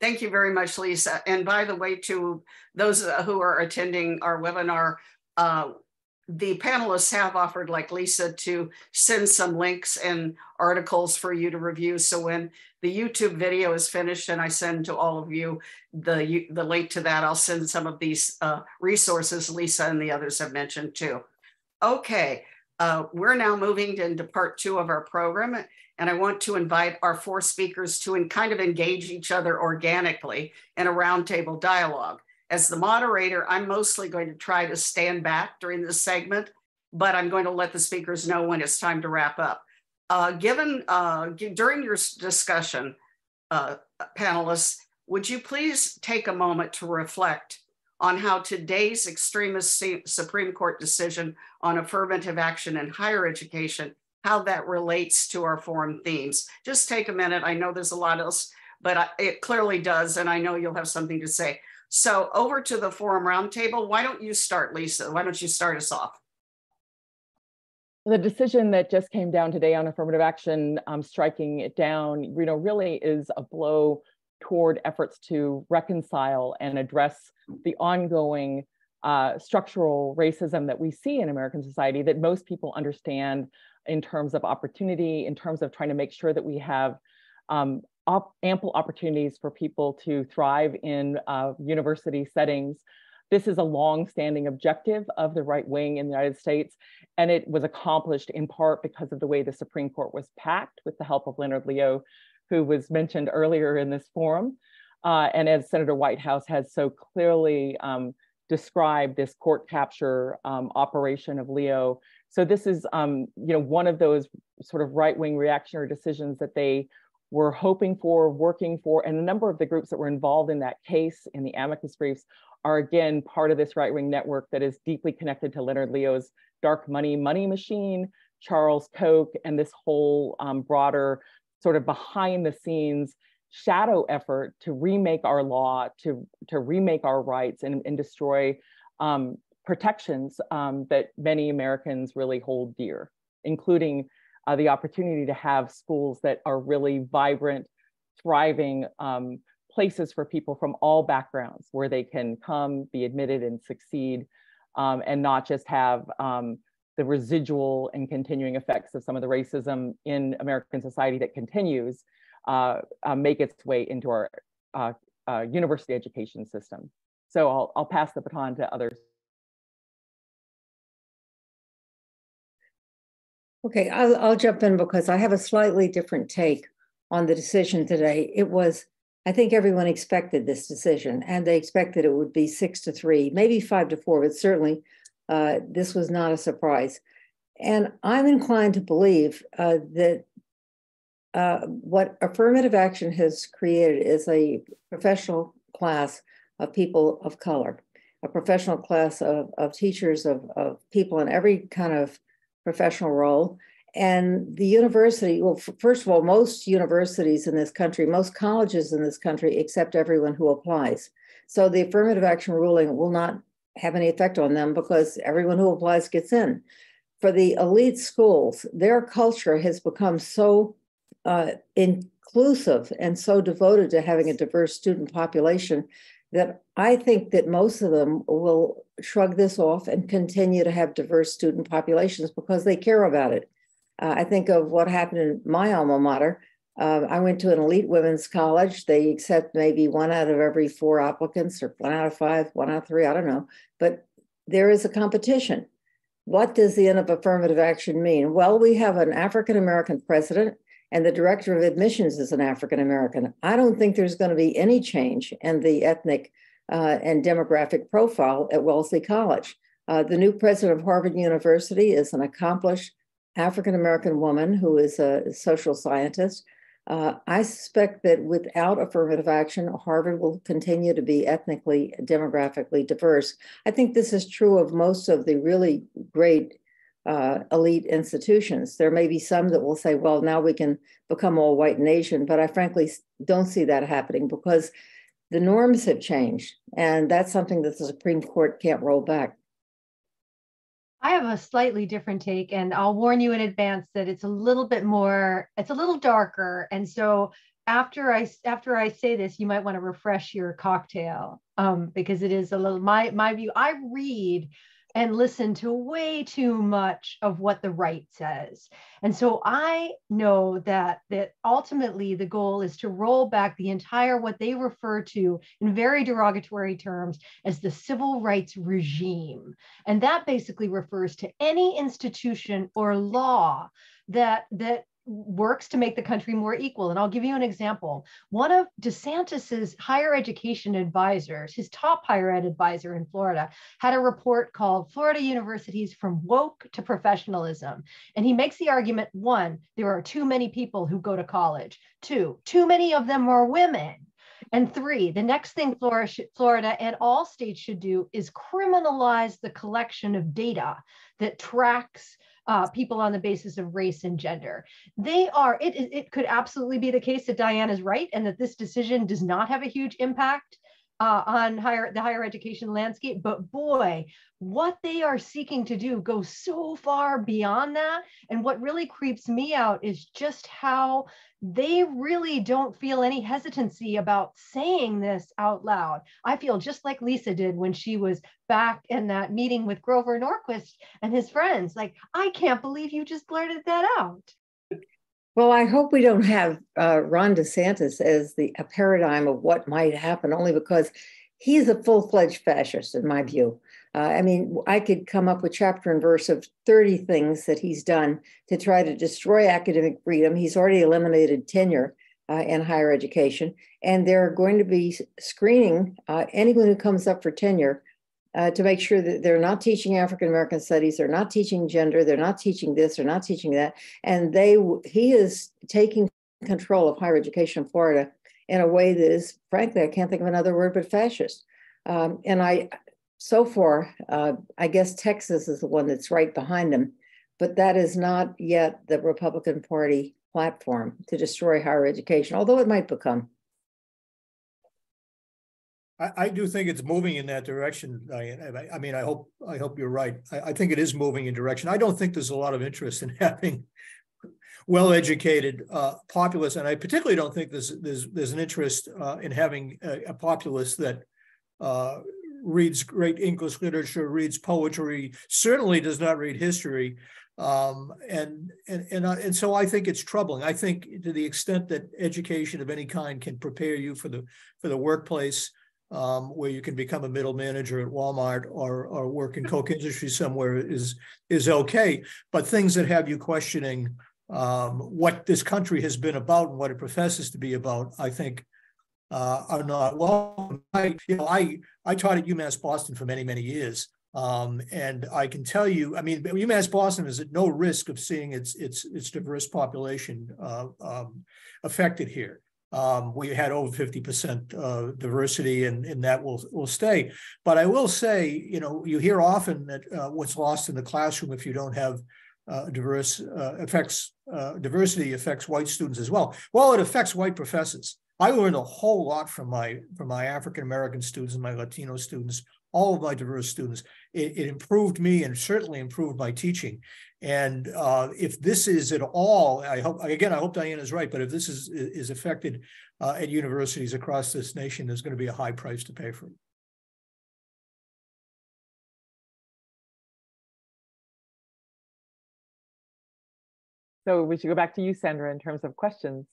Thank you very much, Lisa. And by the way, to those who are attending our webinar, uh, the panelists have offered, like Lisa, to send some links and articles for you to review. So when the YouTube video is finished and I send to all of you the, the link to that, I'll send some of these uh, resources Lisa and the others have mentioned too. Okay, uh, we're now moving into part two of our program. And I want to invite our four speakers to kind of engage each other organically in a roundtable dialogue. As the moderator, I'm mostly going to try to stand back during this segment, but I'm going to let the speakers know when it's time to wrap up. Uh, given uh, during your discussion, uh, panelists, would you please take a moment to reflect on how today's extremist Supreme Court decision on affirmative action in higher education how that relates to our forum themes. Just take a minute. I know there's a lot else, but it clearly does. And I know you'll have something to say. So over to the forum roundtable. Why don't you start, Lisa? Why don't you start us off? The decision that just came down today on affirmative action, um, striking it down, you know, really is a blow toward efforts to reconcile and address the ongoing uh, structural racism that we see in American society that most people understand in terms of opportunity, in terms of trying to make sure that we have um, op ample opportunities for people to thrive in uh, university settings. This is a long-standing objective of the right wing in the United States, and it was accomplished in part because of the way the Supreme Court was packed with the help of Leonard Leo, who was mentioned earlier in this forum. Uh, and as Senator Whitehouse has so clearly um, described this court capture um, operation of Leo. So this is, um, you know, one of those sort of right-wing reactionary decisions that they were hoping for, working for, and a number of the groups that were involved in that case in the amicus briefs are again part of this right-wing network that is deeply connected to Leonard Leo's dark money money machine, Charles Koch, and this whole um, broader sort of behind the scenes shadow effort to remake our law, to, to remake our rights and, and destroy um, protections um, that many Americans really hold dear, including uh, the opportunity to have schools that are really vibrant, thriving um, places for people from all backgrounds where they can come, be admitted and succeed, um, and not just have um, the residual and continuing effects of some of the racism in American society that continues uh, uh, make its way into our uh, uh, university education system. So I'll, I'll pass the baton to others. Okay, I'll, I'll jump in because I have a slightly different take on the decision today. It was, I think everyone expected this decision and they expected it would be six to three, maybe five to four, but certainly uh, this was not a surprise. And I'm inclined to believe uh, that uh, what affirmative action has created is a professional class of people of color, a professional class of, of teachers, of, of people in every kind of professional role. And the university, well, first of all, most universities in this country, most colleges in this country accept everyone who applies. So the affirmative action ruling will not have any effect on them because everyone who applies gets in. For the elite schools, their culture has become so uh, inclusive and so devoted to having a diverse student population that I think that most of them will shrug this off and continue to have diverse student populations because they care about it. Uh, I think of what happened in my alma mater. Uh, I went to an elite women's college. They accept maybe one out of every four applicants, or one out of five, one out of three, I don't know. But there is a competition. What does the end of affirmative action mean? Well, we have an African American president and the director of admissions is an African American. I don't think there's going to be any change in the ethnic uh, and demographic profile at Wellesley College. Uh, the new president of Harvard University is an accomplished African American woman who is a social scientist. Uh, I suspect that without affirmative action, Harvard will continue to be ethnically, demographically diverse. I think this is true of most of the really great uh, elite institutions. There may be some that will say, well, now we can become all white and Asian, but I frankly don't see that happening because the norms have changed. And that's something that the Supreme Court can't roll back. I have a slightly different take, and I'll warn you in advance that it's a little bit more, it's a little darker. And so after I after I say this, you might want to refresh your cocktail um, because it is a little my my view. I read and listen to way too much of what the right says. And so I know that that ultimately the goal is to roll back the entire what they refer to in very derogatory terms as the civil rights regime. And that basically refers to any institution or law that that works to make the country more equal. And I'll give you an example. One of DeSantis's higher education advisors, his top higher ed advisor in Florida, had a report called Florida Universities from Woke to Professionalism. And he makes the argument one, there are too many people who go to college. Two, too many of them are women. And three, the next thing Florida and all states should do is criminalize the collection of data that tracks uh, people on the basis of race and gender. They are, it, it could absolutely be the case that Diane is right and that this decision does not have a huge impact uh, on higher the higher education landscape. But boy, what they are seeking to do goes so far beyond that. And what really creeps me out is just how they really don't feel any hesitancy about saying this out loud. I feel just like Lisa did when she was back in that meeting with Grover Norquist and his friends. Like, I can't believe you just blurted that out. Well, I hope we don't have uh, Ron DeSantis as the a paradigm of what might happen, only because he's a full-fledged fascist, in my view. Uh, I mean, I could come up with chapter and verse of 30 things that he's done to try to destroy academic freedom. He's already eliminated tenure uh, in higher education, and they're going to be screening uh, anyone who comes up for tenure uh, to make sure that they're not teaching African American studies, they're not teaching gender, they're not teaching this, they're not teaching that, and they he is taking control of higher education in Florida in a way that is, frankly, I can't think of another word but fascist. Um, and I, so far, uh, I guess Texas is the one that's right behind him, but that is not yet the Republican Party platform to destroy higher education, although it might become. I, I do think it's moving in that direction, I, I mean, I hope I hope you're right. I, I think it is moving in direction. I don't think there's a lot of interest in having well-educated uh, populace, and I particularly don't think there's there's there's an interest uh, in having a, a populace that uh, reads great English literature, reads poetry, certainly does not read history, um, and and and uh, and so I think it's troubling. I think to the extent that education of any kind can prepare you for the for the workplace um, where you can become a middle manager at Walmart or or work in Koch industry somewhere is is okay. But things that have you questioning um, what this country has been about and what it professes to be about, I think, uh, are not well. I you know I I taught at UMass Boston for many many years. Um, and I can tell you, I mean, UMass Boston is at no risk of seeing its its its diverse population uh, um, affected here. Um, we had over 50% uh, diversity and, and that will, will stay. But I will say, you know, you hear often that uh, what's lost in the classroom if you don't have uh, diverse uh, affects uh, diversity affects white students as well. Well, it affects white professors. I learned a whole lot from my from my African American students and my Latino students, all of my diverse students. It, it improved me and certainly improved my teaching. And uh, if this is at all, I hope again, I hope Diane is right. But if this is is affected uh, at universities across this nation, there's going to be a high price to pay for it. So we should go back to you, Sandra, in terms of questions.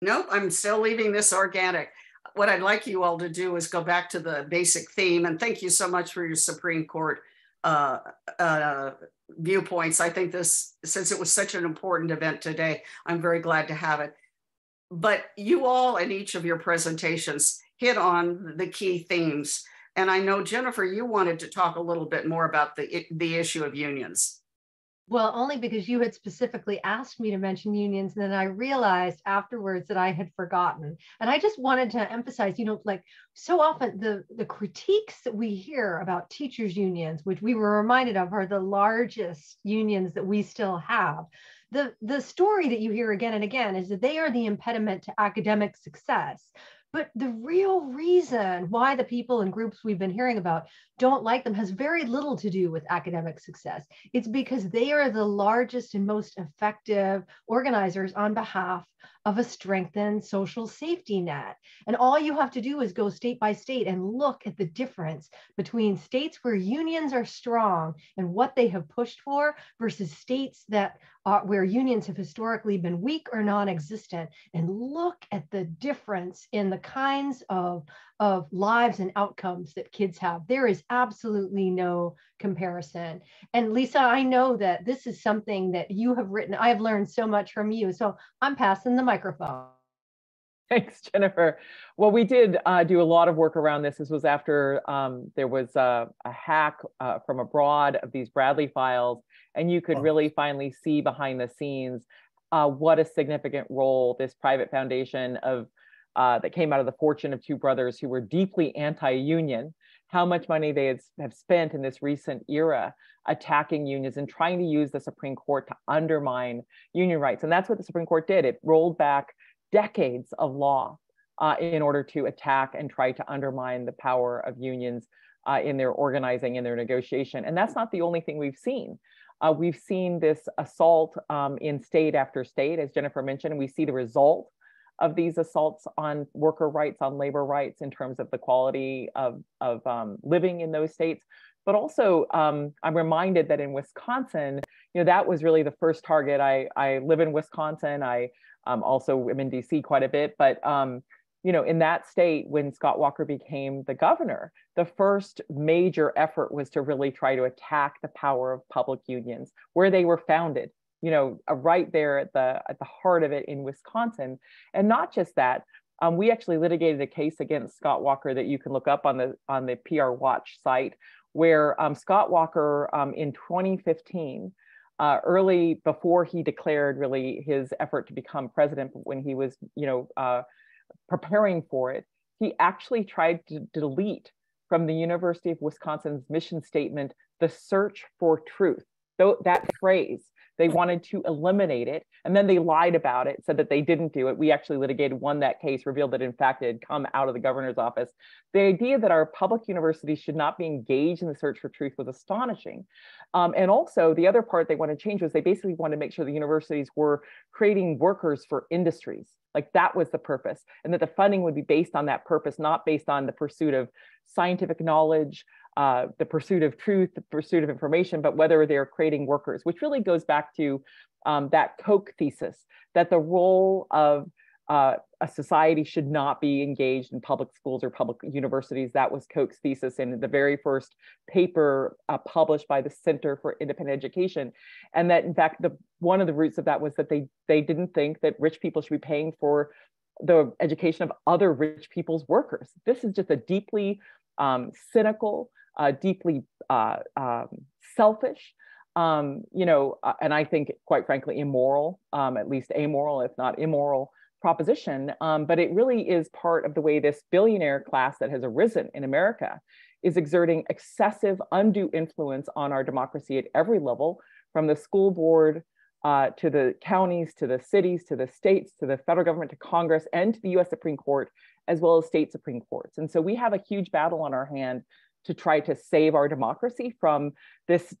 Nope, I'm still leaving this organic. What I'd like you all to do is go back to the basic theme. And thank you so much for your Supreme Court uh, uh, viewpoints. I think this, since it was such an important event today, I'm very glad to have it. But you all in each of your presentations hit on the key themes. And I know, Jennifer, you wanted to talk a little bit more about the, the issue of unions. Well, only because you had specifically asked me to mention unions. And then I realized afterwards that I had forgotten. And I just wanted to emphasize, you know, like so often the, the critiques that we hear about teachers' unions, which we were reminded of are the largest unions that we still have. The, the story that you hear again and again is that they are the impediment to academic success. But the real reason why the people and groups we've been hearing about don't like them has very little to do with academic success. It's because they are the largest and most effective organizers on behalf of a strengthened social safety net. And all you have to do is go state by state and look at the difference between states where unions are strong and what they have pushed for versus states that are, where unions have historically been weak or non-existent and look at the difference in the kinds of of lives and outcomes that kids have. There is absolutely no comparison. And Lisa, I know that this is something that you have written. I have learned so much from you. So I'm passing the microphone. Thanks, Jennifer. Well, we did uh, do a lot of work around this. This was after um, there was a, a hack uh, from abroad of these Bradley files, and you could really finally see behind the scenes uh, what a significant role this private foundation of uh, that came out of the fortune of two brothers who were deeply anti-union how much money they have spent in this recent era attacking unions and trying to use the Supreme Court to undermine union rights. And that's what the Supreme Court did. It rolled back decades of law uh, in order to attack and try to undermine the power of unions uh, in their organizing and their negotiation. And that's not the only thing we've seen. Uh, we've seen this assault um, in state after state, as Jennifer mentioned, and we see the result of these assaults on worker rights, on labor rights in terms of the quality of, of um, living in those states. But also, um, I'm reminded that in Wisconsin, you know, that was really the first target. I, I live in Wisconsin. I um, also am in DC quite a bit, but um, you know, in that state, when Scott Walker became the governor, the first major effort was to really try to attack the power of public unions, where they were founded you know, uh, right there at the at the heart of it in Wisconsin. And not just that, um, we actually litigated a case against Scott Walker that you can look up on the on the PR Watch site, where um, Scott Walker um, in 2015, uh, early before he declared really his effort to become president, when he was you know uh, preparing for it, he actually tried to delete from the University of Wisconsin's mission statement the search for truth. Though that phrase they wanted to eliminate it, and then they lied about it, said that they didn't do it. We actually litigated, won that case, revealed that in fact it had come out of the governor's office. The idea that our public universities should not be engaged in the search for truth was astonishing. Um, and also, the other part they wanted to change was they basically wanted to make sure the universities were creating workers for industries. Like that was the purpose, and that the funding would be based on that purpose, not based on the pursuit of scientific knowledge, uh, the pursuit of truth, the pursuit of information, but whether they're creating workers, which really goes back to um, that Koch thesis that the role of uh, a society should not be engaged in public schools or public universities. That was Koch's thesis in the very first paper uh, published by the Center for Independent Education, and that in fact the one of the roots of that was that they they didn't think that rich people should be paying for the education of other rich people's workers. This is just a deeply um, cynical, uh, deeply uh, um, selfish, um, you know, uh, and I think, quite frankly, immoral, um, at least amoral, if not immoral, proposition. Um, but it really is part of the way this billionaire class that has arisen in America is exerting excessive, undue influence on our democracy at every level, from the school board uh, to the counties, to the cities, to the states, to the federal government, to Congress, and to the US Supreme Court, as well as state Supreme Courts. And so we have a huge battle on our hand to try to save our democracy from this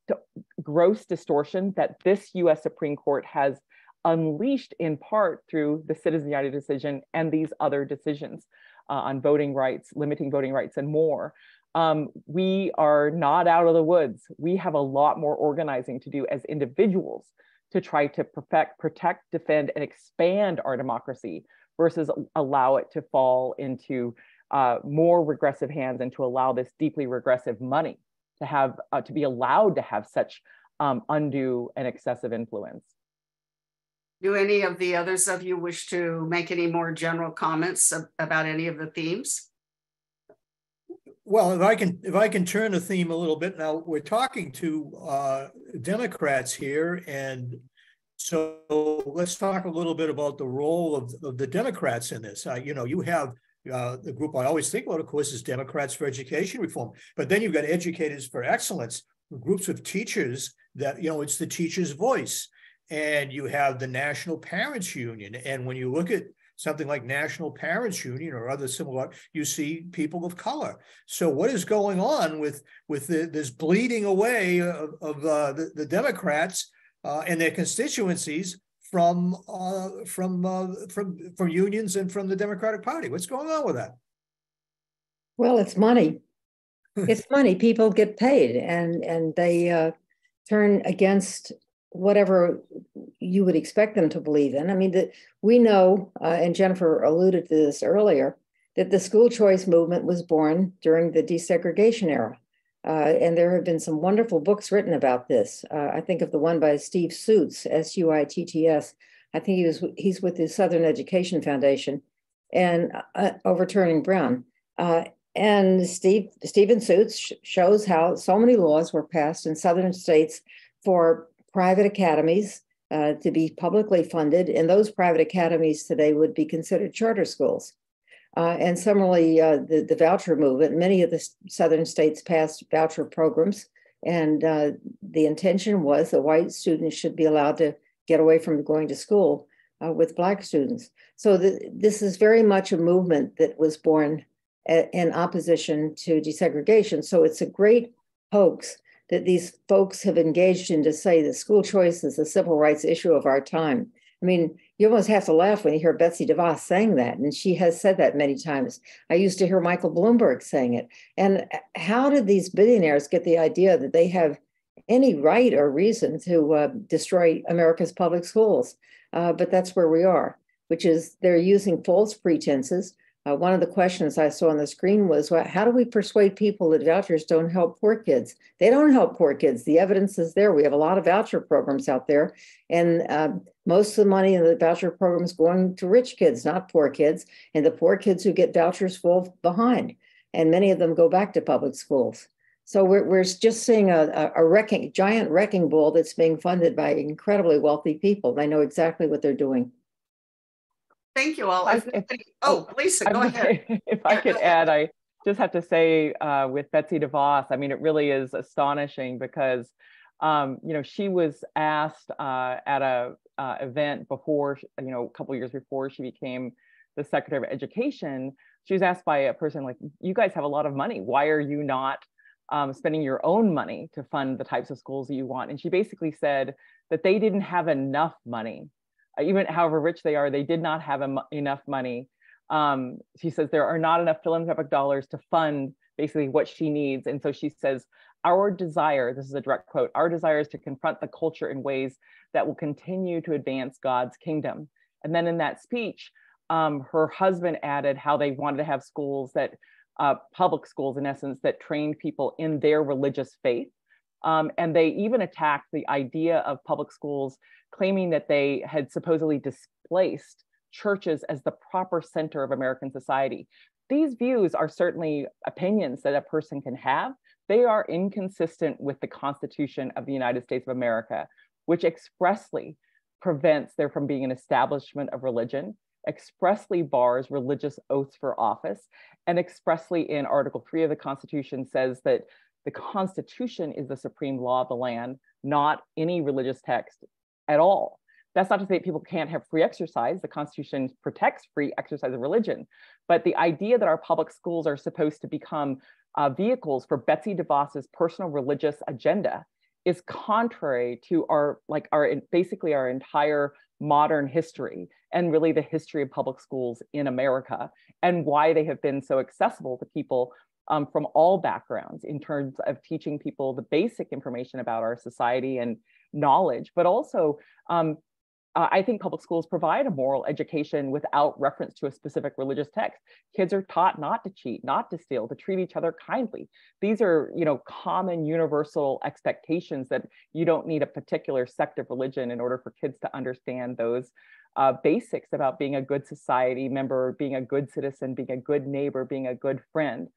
gross distortion that this US Supreme Court has unleashed in part through the Citizens United decision and these other decisions uh, on voting rights, limiting voting rights, and more. Um, we are not out of the woods. We have a lot more organizing to do as individuals to try to perfect, protect, defend, and expand our democracy versus allow it to fall into uh, more regressive hands and to allow this deeply regressive money to have uh, to be allowed to have such um, undue and excessive influence. Do any of the others of you wish to make any more general comments about any of the themes? Well, if I can, if I can turn the theme a little bit now, we're talking to uh, Democrats here, and so let's talk a little bit about the role of, of the Democrats in this. Uh, you know, you have uh, the group I always think about, of course, is Democrats for Education Reform. But then you've got Educators for Excellence, groups of teachers that, you know, it's the teacher's voice. And you have the National Parents Union. And when you look at something like National Parents Union or other similar, you see people of color. So what is going on with with the, this bleeding away of, of uh, the, the Democrats uh, and their constituencies from uh, from uh, from from unions and from the Democratic Party. What's going on with that? Well, it's money. it's money. People get paid, and and they uh, turn against whatever you would expect them to believe in. I mean, that we know, uh, and Jennifer alluded to this earlier, that the school choice movement was born during the desegregation era. Uh, and there have been some wonderful books written about this. Uh, I think of the one by Steve Suitts, S U I T T S. I think he was he's with the Southern Education Foundation, and uh, overturning Brown. Uh, and Steve Stephen Suitts sh- shows how so many laws were passed in Southern states for private academies uh, to be publicly funded, and those private academies today would be considered charter schools. Uh, and similarly, uh, the, the voucher movement, many of the southern states passed voucher programs. And uh, the intention was that white students should be allowed to get away from going to school uh, with Black students. So the, this is very much a movement that was born a, in opposition to desegregation. So it's a great hoax that these folks have engaged in to say that school choice is a civil rights issue of our time. I mean, you almost have to laugh when you hear Betsy DeVos saying that, and she has said that many times. I used to hear Michael Bloomberg saying it. And how did these billionaires get the idea that they have any right or reason to uh, destroy America's public schools? Uh, but that's where we are, which is they're using false pretenses uh, one of the questions I saw on the screen was, well, how do we persuade people that vouchers don't help poor kids? They don't help poor kids. The evidence is there. We have a lot of voucher programs out there, and uh, most of the money in the voucher program is going to rich kids, not poor kids. And the poor kids who get vouchers fall behind, and many of them go back to public schools. So we're, we're just seeing a, a wrecking, giant wrecking ball that's being funded by incredibly wealthy people. They know exactly what they're doing. Thank you all. If, if, oh, Lisa, go ahead. if I could add, I just have to say uh, with Betsy DeVos, I mean, it really is astonishing because, um, you know, she was asked uh, at a uh, event before, you know, a couple years before she became the Secretary of Education. She was asked by a person like, "You guys have a lot of money. Why are you not um, spending your own money to fund the types of schools that you want?" And she basically said that they didn't have enough money even however rich they are, they did not have em- enough money. Um, she says there are not enough philanthropic dollars to fund basically what she needs. And so she says, Our desire, this is a direct quote, our desire is to confront the culture in ways that will continue to advance God's kingdom. And then in that speech, um, her husband added how they wanted to have schools that, uh, public schools in essence, that trained people in their religious faith. Um, and they even attacked the idea of public schools claiming that they had supposedly displaced churches as the proper center of American society. These views are certainly opinions that a person can have. They are inconsistent with the Constitution of the United States of America, which expressly prevents there from being an establishment of religion, expressly bars religious oaths for office, and expressly in Article 3 of the Constitution says that the Constitution is the supreme law of the land, not any religious text at all. That's not to say people can't have free exercise. The Constitution protects free exercise of religion. But the idea that our public schools are supposed to become uh, vehicles for Betsy DeVos's personal religious agenda is contrary to our, like our, basically our entire modern history and really the history of public schools in America and why they have been so accessible to people um, from all backgrounds in terms of teaching people the basic information about our society and knowledge, but also um, uh, I think public schools provide a moral education without reference to a specific religious text. Kids are taught not to cheat, not to steal, to treat each other kindly. These are, you know, common universal expectations that you don't need a particular sect of religion in order for kids to understand those uh, basics about being a good society member, being a good citizen, being a good neighbor, being a good friend.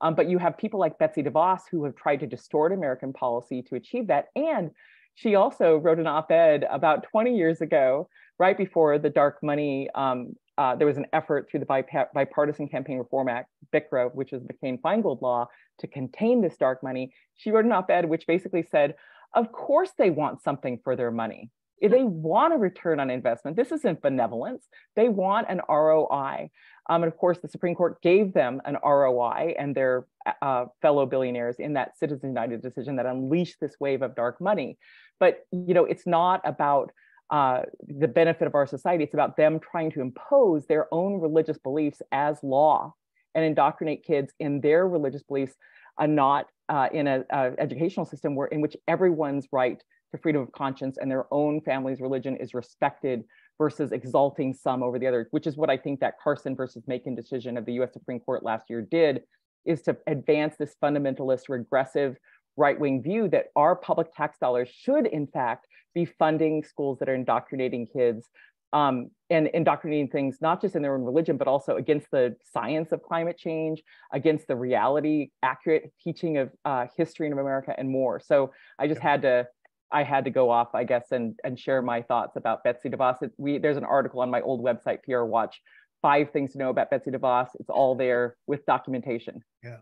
Um, but you have people like Betsy DeVos who have tried to distort American policy to achieve that. And she also wrote an op-ed about 20 years ago, right before the dark money. Um, uh, there was an effort through the Bipartisan Campaign Reform Act, BCRA, which is McCain-Feingold law, to contain this dark money. She wrote an op-ed which basically said, of course they want something for their money. They want a return on investment, this isn't benevolence. They want an ROI. Um, and of course, the Supreme Court gave them an ROI and their uh, fellow billionaires in that Citizens United decision that unleashed this wave of dark money. But you know, it's not about uh, the benefit of our society. It's about them trying to impose their own religious beliefs as law and indoctrinate kids in their religious beliefs, and not uh, in an educational system where in which everyone's right to freedom of conscience and their own family's religion is respected versus exalting some over the other, which is what I think that Carson versus Makin decision of the US Supreme Court last year did, is to advance this fundamentalist, regressive, right-wing view that our public tax dollars should in fact be funding schools that are indoctrinating kids um, and indoctrinating things not just in their own religion, but also against the science of climate change, against the reality, accurate teaching of uh, history in America, and more. So I just had to I had to go off, I guess, and and share my thoughts about Betsy DeVos. We there's an article on my old website, PR Watch, five things to know about Betsy DeVos. It's all there with documentation. Yeah.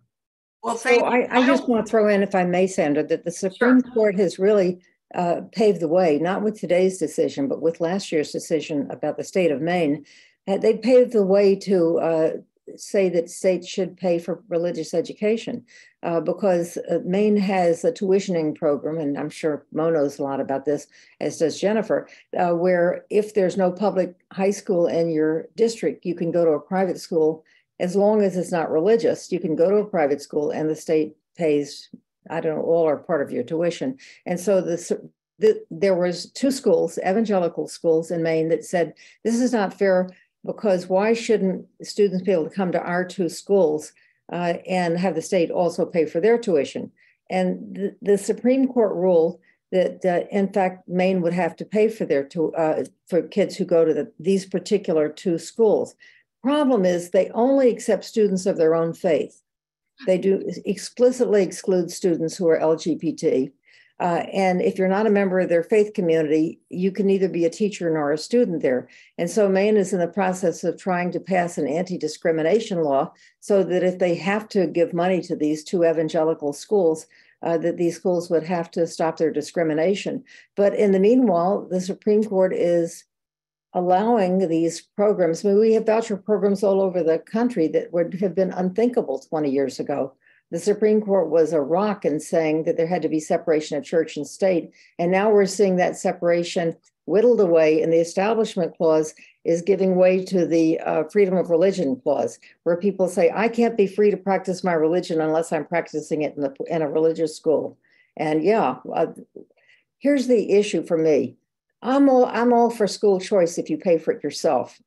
Well, thank so you. I, I just want to throw in, if I may, Sandra, that the Supreme Sure. Court has really uh, paved the way, not with today's decision, but with last year's decision about the state of Maine. Uh, they paved the way to uh, say that states should pay for religious education uh, because uh, Maine has a tuitioning program, and I'm sure Mo knows a lot about this, as does Jennifer, uh, where if there's no public high school in your district, you can go to a private school as long as it's not religious. You can go to a private school and the state pays, I don't know, all or part of your tuition. And so this, the, there was two schools, evangelical schools in Maine that said, this is not fair because why shouldn't students be able to come to our two schools uh, and have the state also pay for their tuition? And the, the Supreme Court ruled that uh, in fact Maine would have to pay for their to, uh, for kids who go to the, these particular two schools. Problem is they only accept students of their own faith. They do explicitly exclude students who are LGBT. Uh, and if you're not a member of their faith community, you can neither be a teacher nor a student there. And so Maine is in the process of trying to pass an anti discrimination law so that if they have to give money to these two evangelical schools, uh, that these schools would have to stop their discrimination. But in the meanwhile, the Supreme Court is allowing these programs. I mean, we have voucher programs all over the country that would have been unthinkable 20 years ago. The Supreme Court was a rock in saying that there had to be separation of church and state. And now we're seeing that separation whittled away, and the Establishment Clause is giving way to the uh, Freedom of Religion Clause, where people say, I can't be free to practice my religion unless I'm practicing it in, the, in a religious school. And yeah, uh, here's the issue for me I'm all, I'm all for school choice if you pay for it yourself.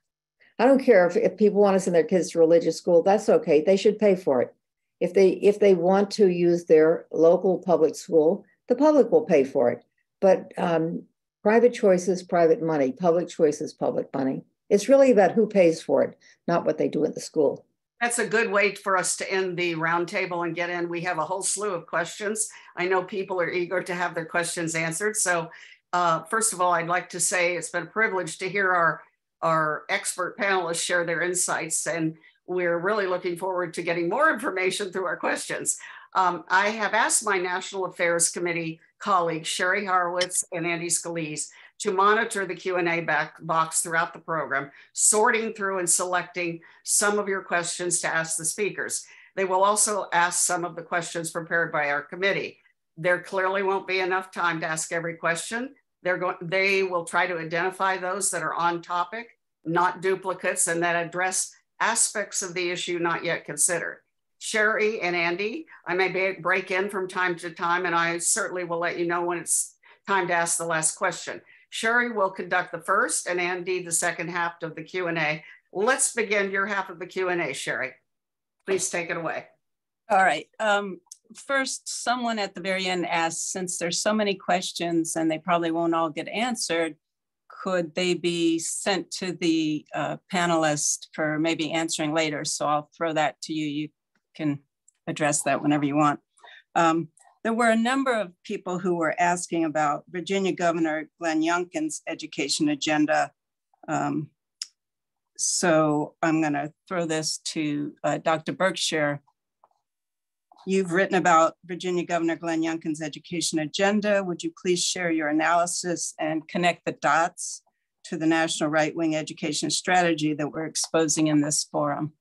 I don't care if, if people want to send their kids to religious school, that's okay. They should pay for it. If they if they want to use their local public school, the public will pay for it. But um, private choice is private money. Public choice is public money. It's really about who pays for it, not what they do at the school. That's a good way for us to end the roundtable and get in. We have a whole slew of questions. I know people are eager to have their questions answered. So uh, first of all, I'd like to say it's been a privilege to hear our, our expert panelists share their insights and we're really looking forward to getting more information through our questions. Um, I have asked my National Affairs Committee colleagues, Sherry Horowitz and Andy Scalise, to monitor the Q&A box throughout the program, sorting through and selecting some of your questions to ask the speakers. They will also ask some of the questions prepared by our committee. There clearly won't be enough time to ask every question. They're going, they will try to identify those that are on topic, not duplicates, and that address aspects of the issue not yet considered. Sherry and Andy, I may break in from time to time, and I certainly will let you know when it's time to ask the last question. Sherry will conduct the first and Andy the second half of the Q&A. Let's begin your half of the Q&A, Sherry. Please take it away. All right. Um, first, someone at the very end asked, since there's so many questions and they probably won't all get answered, could they be sent to the uh, panelist for maybe answering later? So I'll throw that to you. You can address that whenever you want. Um, there were a number of people who were asking about Virginia Governor Glenn Youngkin's education agenda. Um, so I'm going to throw this to uh, Dr. Berkshire. You've written about Virginia Governor Glenn Youngkin's education agenda. Would you please share your analysis and connect the dots to the national right-wing education strategy that we're exposing in this forum?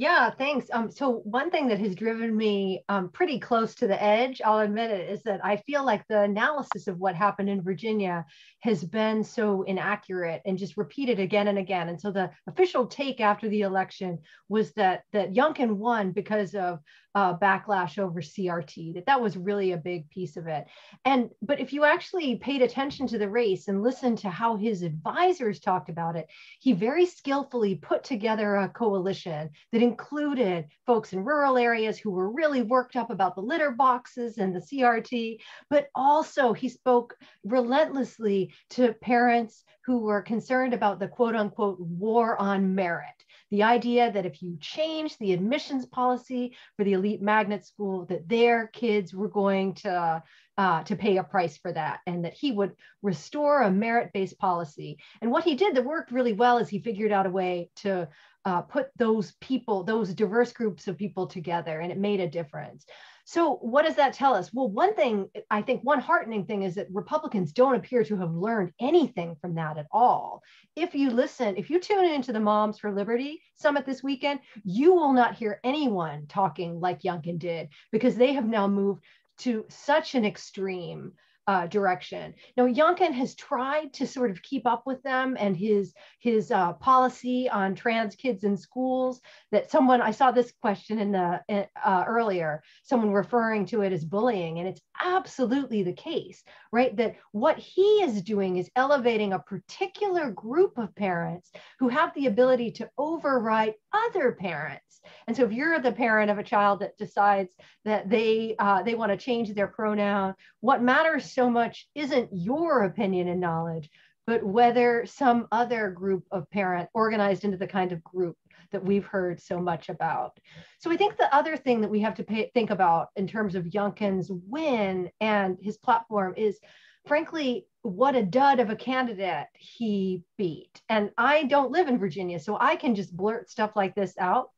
Yeah, thanks. Um, so one thing that has driven me um, pretty close to the edge, I'll admit it, is that I feel like the analysis of what happened in Virginia has been so inaccurate and just repeated again and again. And so the official take after the election was that that Youngkin won because of uh, backlash over CRT. That that was really a big piece of it. And but if you actually paid attention to the race and listened to how his advisors talked about it, he very skillfully put together a coalition that included folks in rural areas who were really worked up about the litter boxes and the CRT, but also he spoke relentlessly to parents who were concerned about the quote unquote war on merit. The idea that if you change the admissions policy for the elite magnet school, that their kids were going to uh, to pay a price for that and that he would restore a merit-based policy. And what he did that worked really well is he figured out a way to uh, put those people, those diverse groups of people together and it made a difference. So what does that tell us? Well, one thing, I think one heartening thing is that Republicans don't appear to have learned anything from that at all. If you listen, if you tune into the Moms for Liberty Summit this weekend, you will not hear anyone talking like Youngkin did because they have now moved to such an extreme uh, direction. Now, Youngkin has tried to sort of keep up with them and his his uh, policy on trans kids in schools. That someone I saw this question in the uh, earlier, someone referring to it as bullying, and it's absolutely the case, right? That what he is doing is elevating a particular group of parents who have the ability to override other parents. And so, if you're the parent of a child that decides that they uh, they want to change their pronoun, what matters so much isn't your opinion and knowledge, but whether some other group of parent organized into the kind of group that we've heard so much about. So I think the other thing that we have to pay, think about in terms of Youngkin's win and his platform is frankly what a dud of a candidate he beat. And I don't live in Virginia, so I can just blurt stuff like this out.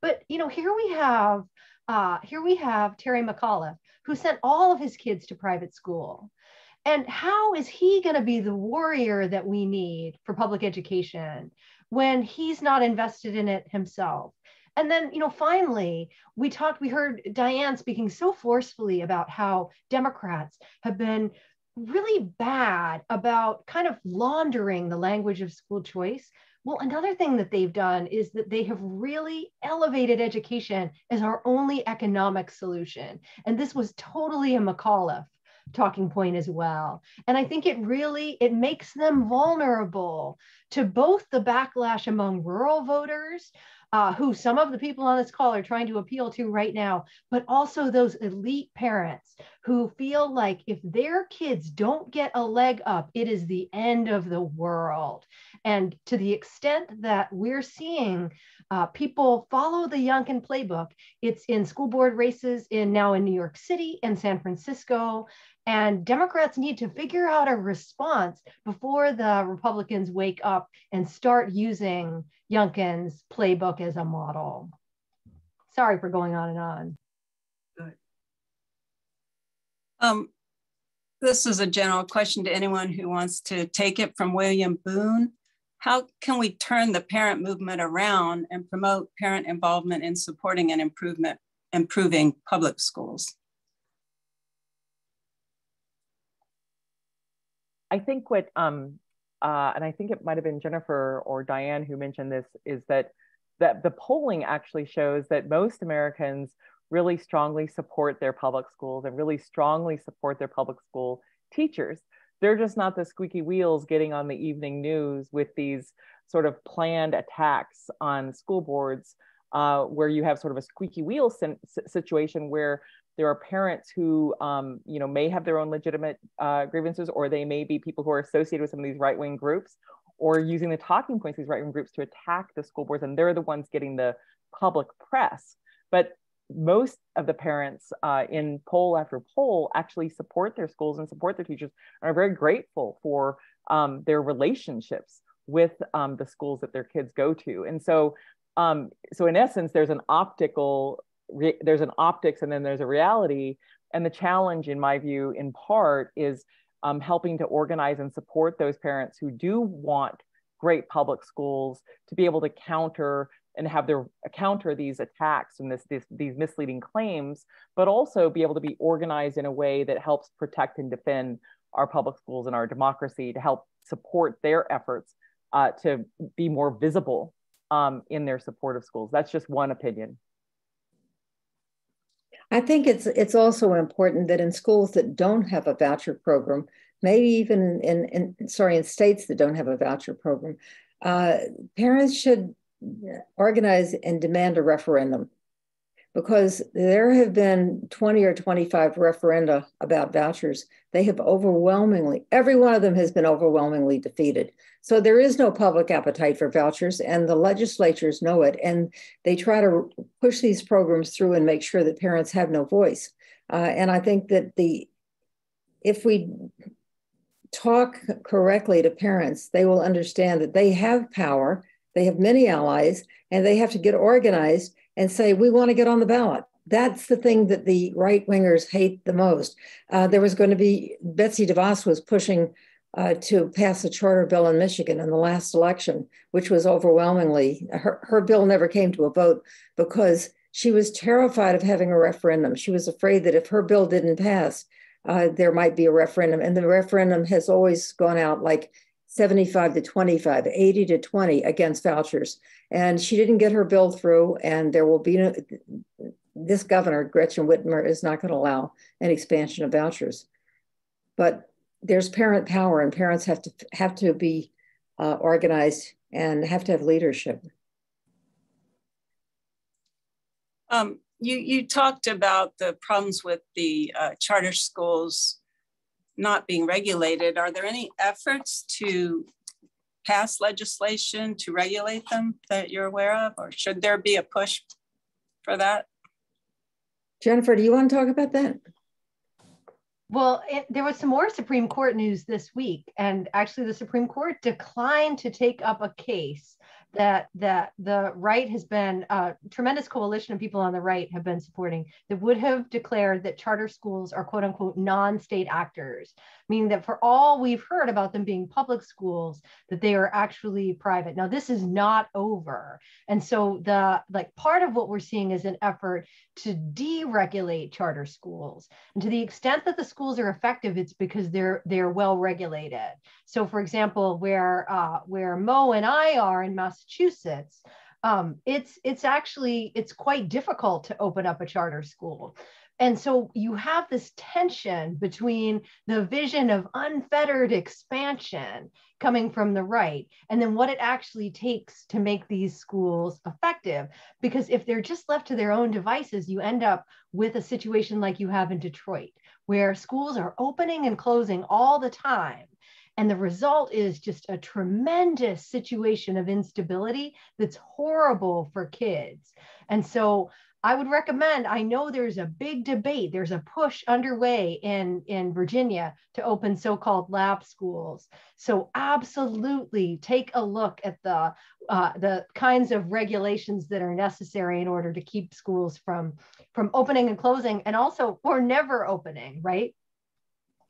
But you know, here we have uh, here we have Terry McAuliffe, who sent all of his kids to private school. And how is he going to be the warrior that we need for public education when he's not invested in it himself? And then, you know, finally, we talked, we heard Diane speaking so forcefully about how Democrats have been really bad about kind of laundering the language of school choice well, another thing that they've done is that they have really elevated education as our only economic solution. And this was totally a McAuliffe talking point as well. And I think it really it makes them vulnerable to both the backlash among rural voters uh, who some of the people on this call are trying to appeal to right now, but also those elite parents who feel like if their kids don't get a leg up, it is the end of the world. And to the extent that we're seeing uh, people follow the Youngkin playbook, it's in school board races in now in New York City and San Francisco. And Democrats need to figure out a response before the Republicans wake up and start using Youngkin's playbook as a model. Sorry for going on and on. Good. Um, this is a general question to anyone who wants to take it from William Boone. How can we turn the parent movement around and promote parent involvement in supporting and improvement, improving public schools? I think what um, uh, and I think it might have been Jennifer or Diane who mentioned this, is that that the polling actually shows that most Americans really strongly support their public schools and really strongly support their public school teachers. They're just not the squeaky wheels getting on the evening news with these sort of planned attacks on school boards uh, where you have sort of a squeaky wheel situation where there are parents who, um, you know, may have their own legitimate uh, grievances, or they may be people who are associated with some of these right-wing groups, or using the talking points these right-wing groups to attack the school boards, and they're the ones getting the public press. But most of the parents uh, in poll after poll actually support their schools and support their teachers and are very grateful for um, their relationships with um, the schools that their kids go to. And so, um, so in essence, there's an optical re- there's an optics and then there's a reality. And the challenge, in my view, in part, is um, helping to organize and support those parents who do want great public schools to be able to counter and have their counter these attacks and this, this, these misleading claims, but also be able to be organized in a way that helps protect and defend our public schools and our democracy to help support their efforts uh, to be more visible um, in their support of schools. That's just one opinion. I think it's it's also important that in schools that don't have a voucher program, maybe even in, in sorry in states that don't have a voucher program, uh, parents should organize and demand a referendum because there have been 20 or 25 referenda about vouchers. They have overwhelmingly, every one of them has been overwhelmingly defeated. So there is no public appetite for vouchers, and the legislatures know it. And they try to push these programs through and make sure that parents have no voice. Uh, and I think that the if we talk correctly to parents, they will understand that they have power, they have many allies, and they have to get organized and say, we want to get on the ballot. That's the thing that the right wingers hate the most. Uh, there was going to be, Betsy DeVos was pushing uh, to pass a charter bill in Michigan in the last election, which was overwhelmingly, her, her bill never came to a vote because she was terrified of having a referendum. She was afraid that if her bill didn't pass, uh, there might be a referendum. And the referendum has always gone out like 75 to 25, 80 to 20 against vouchers. And she didn't get her bill through, and there will be no, this governor, Gretchen Whitmer, is not going to allow an expansion of vouchers. But there's parent power, and parents have to have to be uh, organized and have to have leadership. Um, you, you talked about the problems with the uh, charter schools not being regulated. Are there any efforts to pass legislation to regulate them that you're aware of, or should there be a push for that? Jennifer, do you want to talk about that? Well, it, there was some more Supreme Court news this week, and actually, the Supreme Court declined to take up a case that that the right has been a tremendous coalition of people on the right have been supporting that would have declared that charter schools are quote unquote non-state actors meaning that for all we've heard about them being public schools that they are actually private. Now this is not over. And so the like part of what we're seeing is an effort to deregulate charter schools. And to the extent that the schools are effective it's because they're they're well regulated. So for example where uh, where mo and i are in Massachusetts um, it's it's actually it's quite difficult to open up a charter school. And so you have this tension between the vision of unfettered expansion coming from the right and then what it actually takes to make these schools effective. Because if they're just left to their own devices, you end up with a situation like you have in Detroit, where schools are opening and closing all the time. And the result is just a tremendous situation of instability that's horrible for kids. And so I would recommend, I know there's a big debate, there's a push underway in, in Virginia to open so-called lab schools. So absolutely take a look at the, uh, the kinds of regulations that are necessary in order to keep schools from, from opening and closing and also or never opening, right?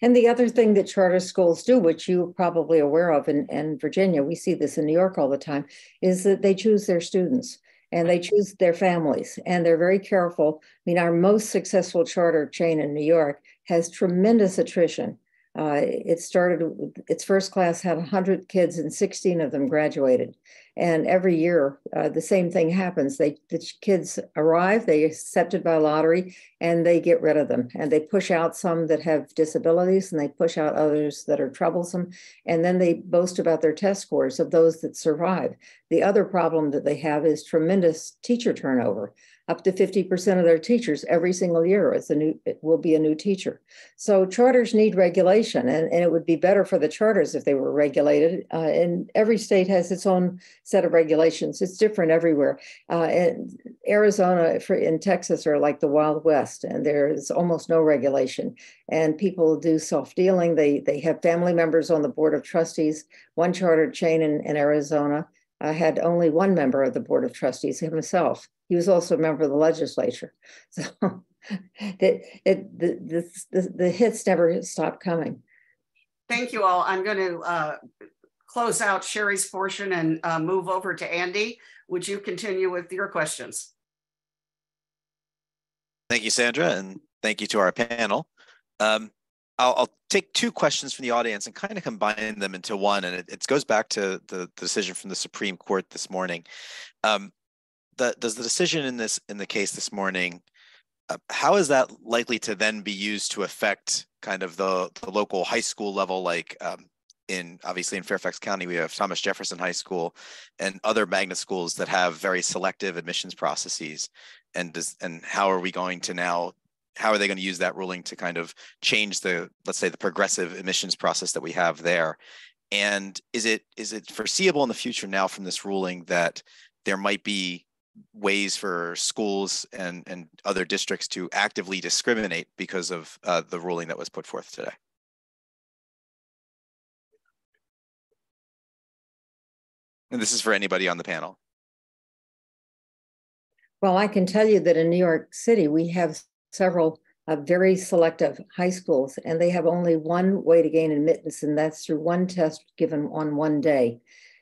And the other thing that charter schools do, which you're probably aware of in, in Virginia, we see this in New York all the time, is that they choose their students and they choose their families and they're very careful. I mean, our most successful charter chain in New York has tremendous attrition. Uh, it started, its first class had 100 kids and 16 of them graduated. And every year, uh, the same thing happens. They the kids arrive, they accepted by lottery, and they get rid of them. And they push out some that have disabilities, and they push out others that are troublesome. And then they boast about their test scores of those that survive. The other problem that they have is tremendous teacher turnover up to 50% of their teachers every single year is a new it will be a new teacher. So charters need regulation and, and it would be better for the charters if they were regulated. Uh, and every state has its own set of regulations. It's different everywhere. Uh, and arizona for, in texas are like the wild west and there's almost no regulation. And people do self-dealing they they have family members on the board of trustees one charter chain in, in arizona uh, had only one member of the board of trustees himself he was also a member of the legislature. So it, it, the, the, the, the hits never stopped coming. Thank you all. I'm going to uh, close out Sherry's portion and uh, move over to Andy. Would you continue with your questions? Thank you, Sandra, and thank you to our panel. Um, I'll, I'll, take two questions from the audience and kind of combine them into one, and it, it goes back to the, the, decision from the Supreme Court this morning. Um, the, does the decision in this in the case this morning uh, how is that likely to then be used to affect kind of the, the local high school level like um, in obviously in Fairfax County we have Thomas Jefferson High School and other magnet schools that have very selective admissions processes and does and how are we going to now how are they going to use that ruling to kind of change the let's say the progressive emissions process that we have there? And is it is it foreseeable in the future now from this ruling that there might be ways for schools and and other districts to actively discriminate because of uh, the ruling that was put forth today? And this is for anybody on the panel. Well i can tell you that in new york city we have several uh, very selective high schools, and they have only one way to gain admittance, and that's through one test given on one day.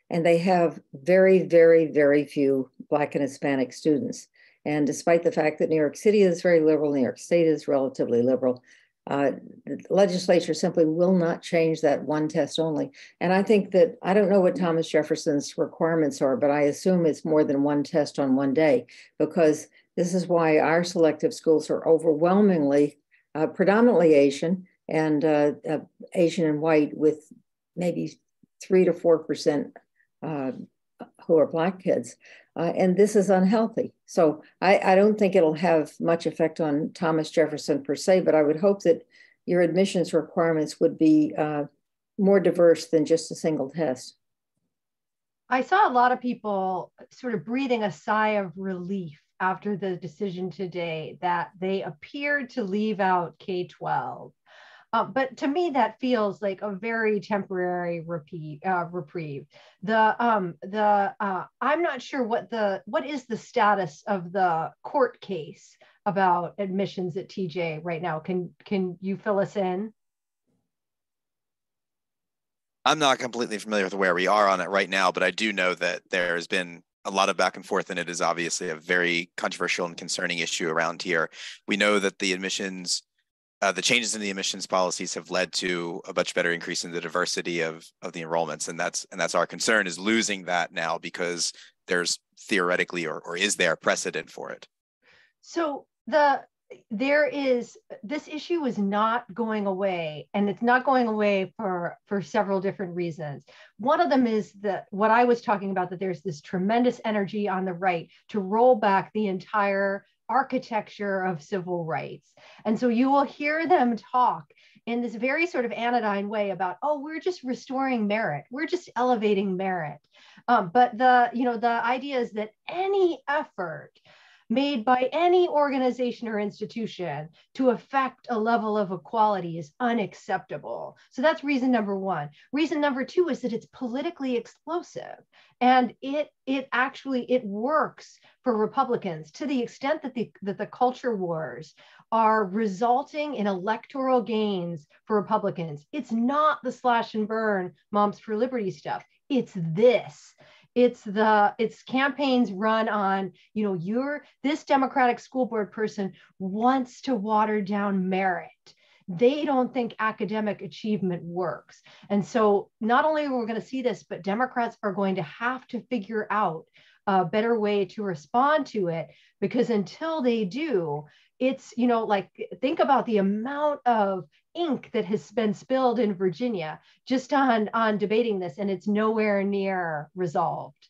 And they have very, very, very few Black and Hispanic students. And despite the fact that New York City is very liberal, New York State is relatively liberal, uh, the legislature simply will not change that one test only. And I think that I don't know what Thomas Jefferson's requirements are, but I assume it's more than one test on one day because this is why our selective schools are overwhelmingly, uh, predominantly Asian and uh, uh Asian and white, with maybe three to four percent uh, who are Black kids. Uh, and this is unhealthy. So I, I, don't think it'll have much effect on Thomas Jefferson per se, but I would hope that your admissions requirements would be uh, more diverse than just a single test. I saw a lot of people sort of breathing a sigh of relief after the decision today that they appeared to leave out K 12 uh, but to me, that feels like a very temporary repeat, uh, reprieve. The um, the uh, I'm not sure what the what is the status of the court case about admissions at TJ right now. Can can you fill us in? I'm not completely familiar with where we are on it right now, but I do know that there has been a lot of back and forth, and it is obviously a very controversial and concerning issue around here. We know that the admissions uh, the changes in the admissions policies have led to a much better increase in the diversity of of the enrollments, and that's and that's our concern is losing that now because there's theoretically or or is there precedent for it. So the there is this issue is not going away and it's not going away for for several different reasons one of them is that what i was talking about that there's this tremendous energy on the right to roll back the entire architecture of civil rights. And so you will hear them talk in this very sort of anodyne way about, oh, we're just restoring merit, we're just elevating merit. Um, but the, you know, the idea is that any effort made by any organization or institution to affect a level of equality is unacceptable. So that's reason number one. Reason number two is that it's politically explosive and it it actually it works for Republicans to the extent that the that the culture wars are resulting in electoral gains for Republicans. It's not the slash and burn moms for liberty stuff. It's this it's the it's campaigns run on you know you're this democratic school board person wants to water down merit. They don't think academic achievement works. And so not only are we going to see this but democrats are going to have to figure out a better way to respond to it because until they do it's you know like think about the amount of ink that has been spilled in virginia just on on debating this and it's nowhere near resolved.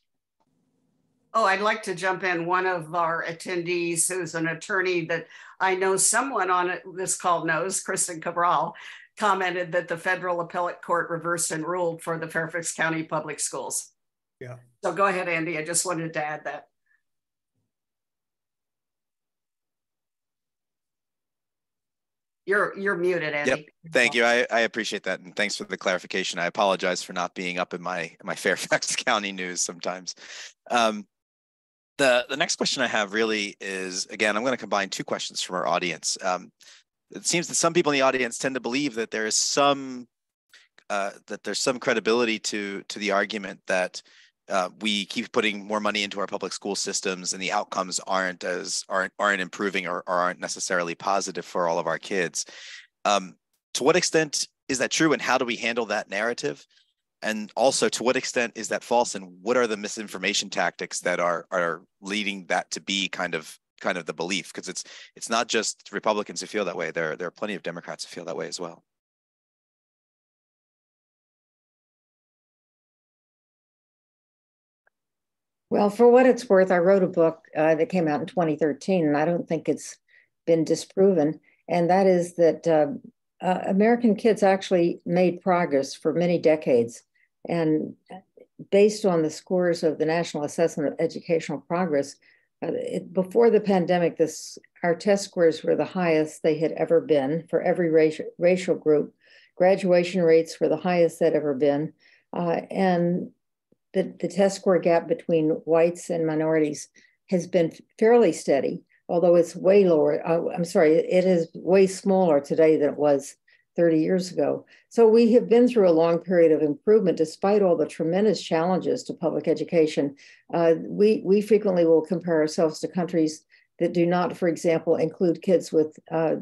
Oh i'd like to jump in. One of our attendees who's an attorney that i know someone on this call knows kristen cabral commented that the federal appellate court reversed and ruled for the fairfax county public schools. Yeah. So go ahead andy. I just wanted to add that You're you're muted, Andy. Yep. Thank you. I, I appreciate that, and thanks for the clarification. I apologize for not being up in my my Fairfax County news sometimes. Um, the the next question I have really is again, I'm going to combine two questions from our audience. Um, it seems that some people in the audience tend to believe that there is some uh, that there's some credibility to to the argument that uh, we keep putting more money into our public school systems and the outcomes aren't as aren't aren't improving or, or aren't necessarily positive for all of our kids. Um, to what extent is that true and how do we handle that narrative? And also to what extent is that false and what are the misinformation tactics that are are leading that to be kind of kind of the belief? Because it's it's not just republicans who feel that way. There there are plenty of democrats who feel that way as well Well, for what it's worth, I wrote a book uh, that came out in 2013, and I don't think it's been disproven. And that is that uh, uh, American kids actually made progress for many decades. And based on the scores of the National Assessment of Educational Progress, uh, it, before the pandemic, this our test scores were the highest they had ever been for every racial, racial group. Graduation rates were the highest they'd ever been. Uh, and the, the test score gap between whites and minorities has been fairly steady, although it's way lower. Uh, I'm sorry, it is way smaller today than it was 30 years ago. So we have been through a long period of improvement despite all the tremendous challenges to public education. Uh, we, we frequently will compare ourselves to countries that do not, for example, include kids with uh,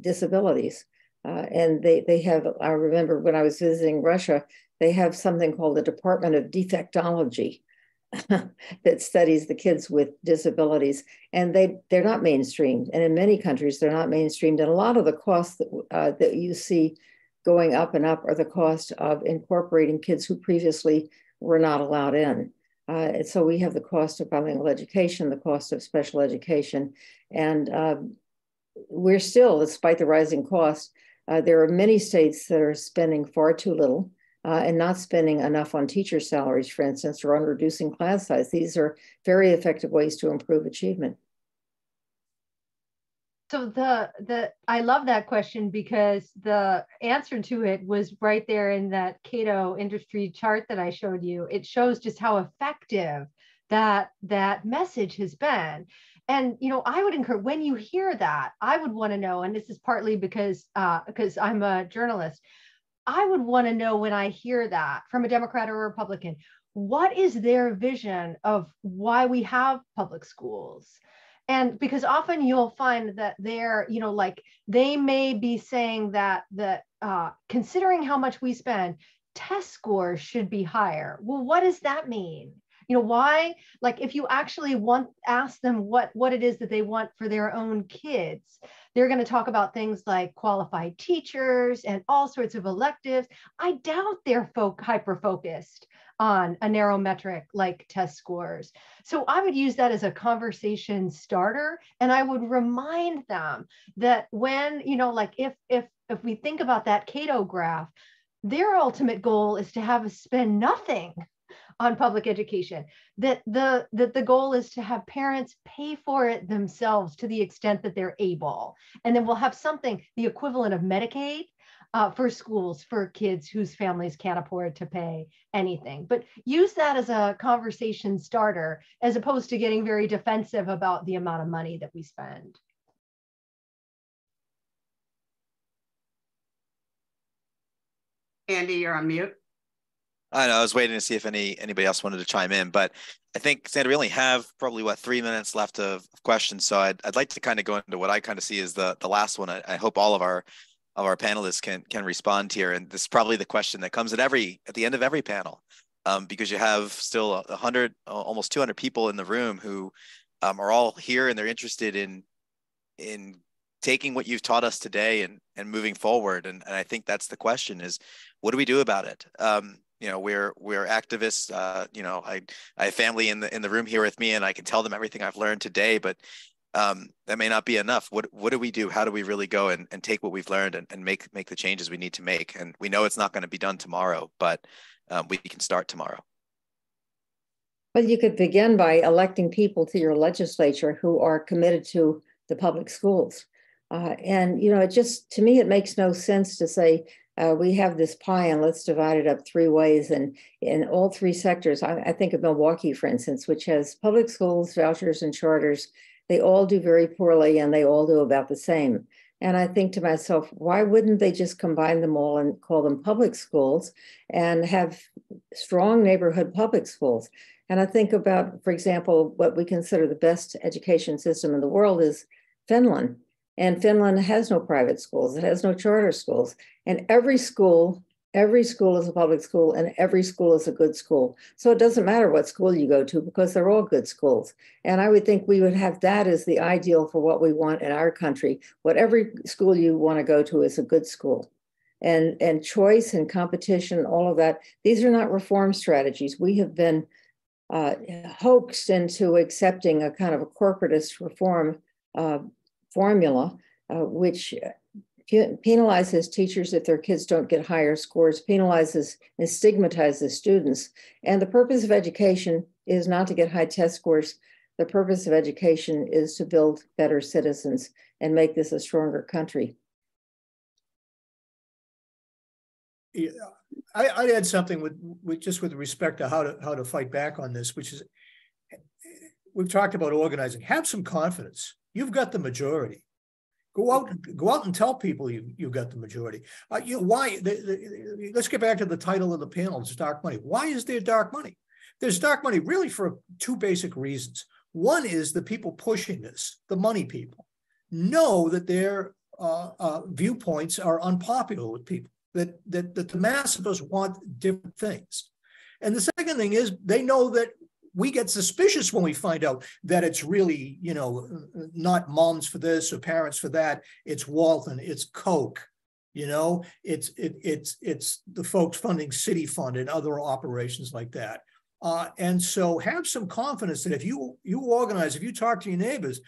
disabilities. Uh, and they, they have, I remember when I was visiting Russia, they have something called the Department of Defectology that studies the kids with disabilities. And they, they're not mainstreamed. And in many countries, they're not mainstreamed. And a lot of the costs that, uh, that you see going up and up are the cost of incorporating kids who previously were not allowed in. Uh, and so we have the cost of bilingual education, the cost of special education, and uh, we're still, despite the rising costs, uh, there are many states that are spending far too little uh, and not spending enough on teacher salaries, for instance, or on reducing class size. These are very effective ways to improve achievement. So the the I love that question because the answer to it was right there in that Cato Institute chart that I showed you. It shows just how effective that that message has been. And you know, I would encourage when you hear that, I would want to know, and this is partly because uh, because I'm a journalist. I would want to know when I hear that from a Democrat or a Republican, what is their vision of why we have public schools? and because often you'll find that they're you know like they may be saying that that uh, considering how much we spend test scores should be higher well what does that mean you know why like if you actually want ask them what what it is that they want for their own kids they're going to talk about things like qualified teachers and all sorts of electives i doubt they're folk hyper focused on a narrow metric like test scores. So I would use that as a conversation starter and I would remind them that when, you know, like if if if we think about that Cato graph, their ultimate goal is to have us spend nothing on public education that the that the goal is to have parents pay for it themselves to the extent that they're able and then we'll have something the equivalent of medicaid uh, for schools for kids whose families can't afford to pay anything. But use that as a conversation starter as opposed to getting very defensive about the amount of money that we spend. Andy, you're on mute. I know. I was waiting to see if any anybody else wanted to chime in, but I think Sandra, we only have probably what three minutes left of questions, so I'd I'd like to kind of go into what I kind of see as the the last one. I, I hope all of our of our panelists can can respond here. And this is probably the question that comes at every at the end of every panel, um, because you have still a hundred, almost 200 people in the room who um, are all here and they're interested in in taking what you've taught us today and and moving forward. And, and I think that's the question: is what do we do about it? Um, you know, we're we're activists. Uh, you know, I I have family in the in the room here with me, and I can tell them everything I've learned today. But um, that may not be enough. What what do we do? How do we really go and, and take what we've learned and, and make make the changes we need to make? And we know it's not going to be done tomorrow, but um, we can start tomorrow. Well, you could begin by electing people to your legislature who are committed to the public schools. Uh, and, you know, it just, to me, it makes no sense to say, uh, we have this pie and let's divide it up three ways. And in all three sectors, I, I think of Milwaukee, for instance, which has public schools, vouchers, and charters they all do very poorly and they all do about the same. And I think to myself, why wouldn't they just combine them all and call them public schools and have strong neighborhood public schools? And I think about, for example, what we consider the best education system in the world is Finland. And Finland has no private schools, it has no charter schools. And every school Every school is a public school and every school is a good school. So it doesn't matter what school you go to because they're all good schools. And I would think we would have that as the ideal for what we want in our country. What every school you want to go to is a good school. And, and choice and competition, all of that, these are not reform strategies. We have been uh, hoaxed into accepting a kind of a corporatist reform uh, formula, uh, which penalizes teachers if their kids don't get higher scores, penalizes and stigmatizes students. And the purpose of education is not to get high test scores. The purpose of education is to build better citizens and make this a stronger country. Yeah, I, I'd add something with, with just with respect to how to how to fight back on this, which is we've talked about organizing. Have some confidence. You've got the majority. Go out, go out and tell people you you've got the majority. Uh, you why? The, the, let's get back to the title of the panel. It's dark money. Why is there dark money? There's dark money really for two basic reasons. One is the people pushing this, the money people, know that their uh, uh, viewpoints are unpopular with people. That, that that the mass of us want different things. And the second thing is they know that we get suspicious when we find out that it's really, you know, not moms for this or parents for that. It's Walton, it's Koch, you know, it's it, it's it's the folks funding City Fund and other operations like that. Uh, and so have some confidence that if you you organize, if you talk to your neighbors,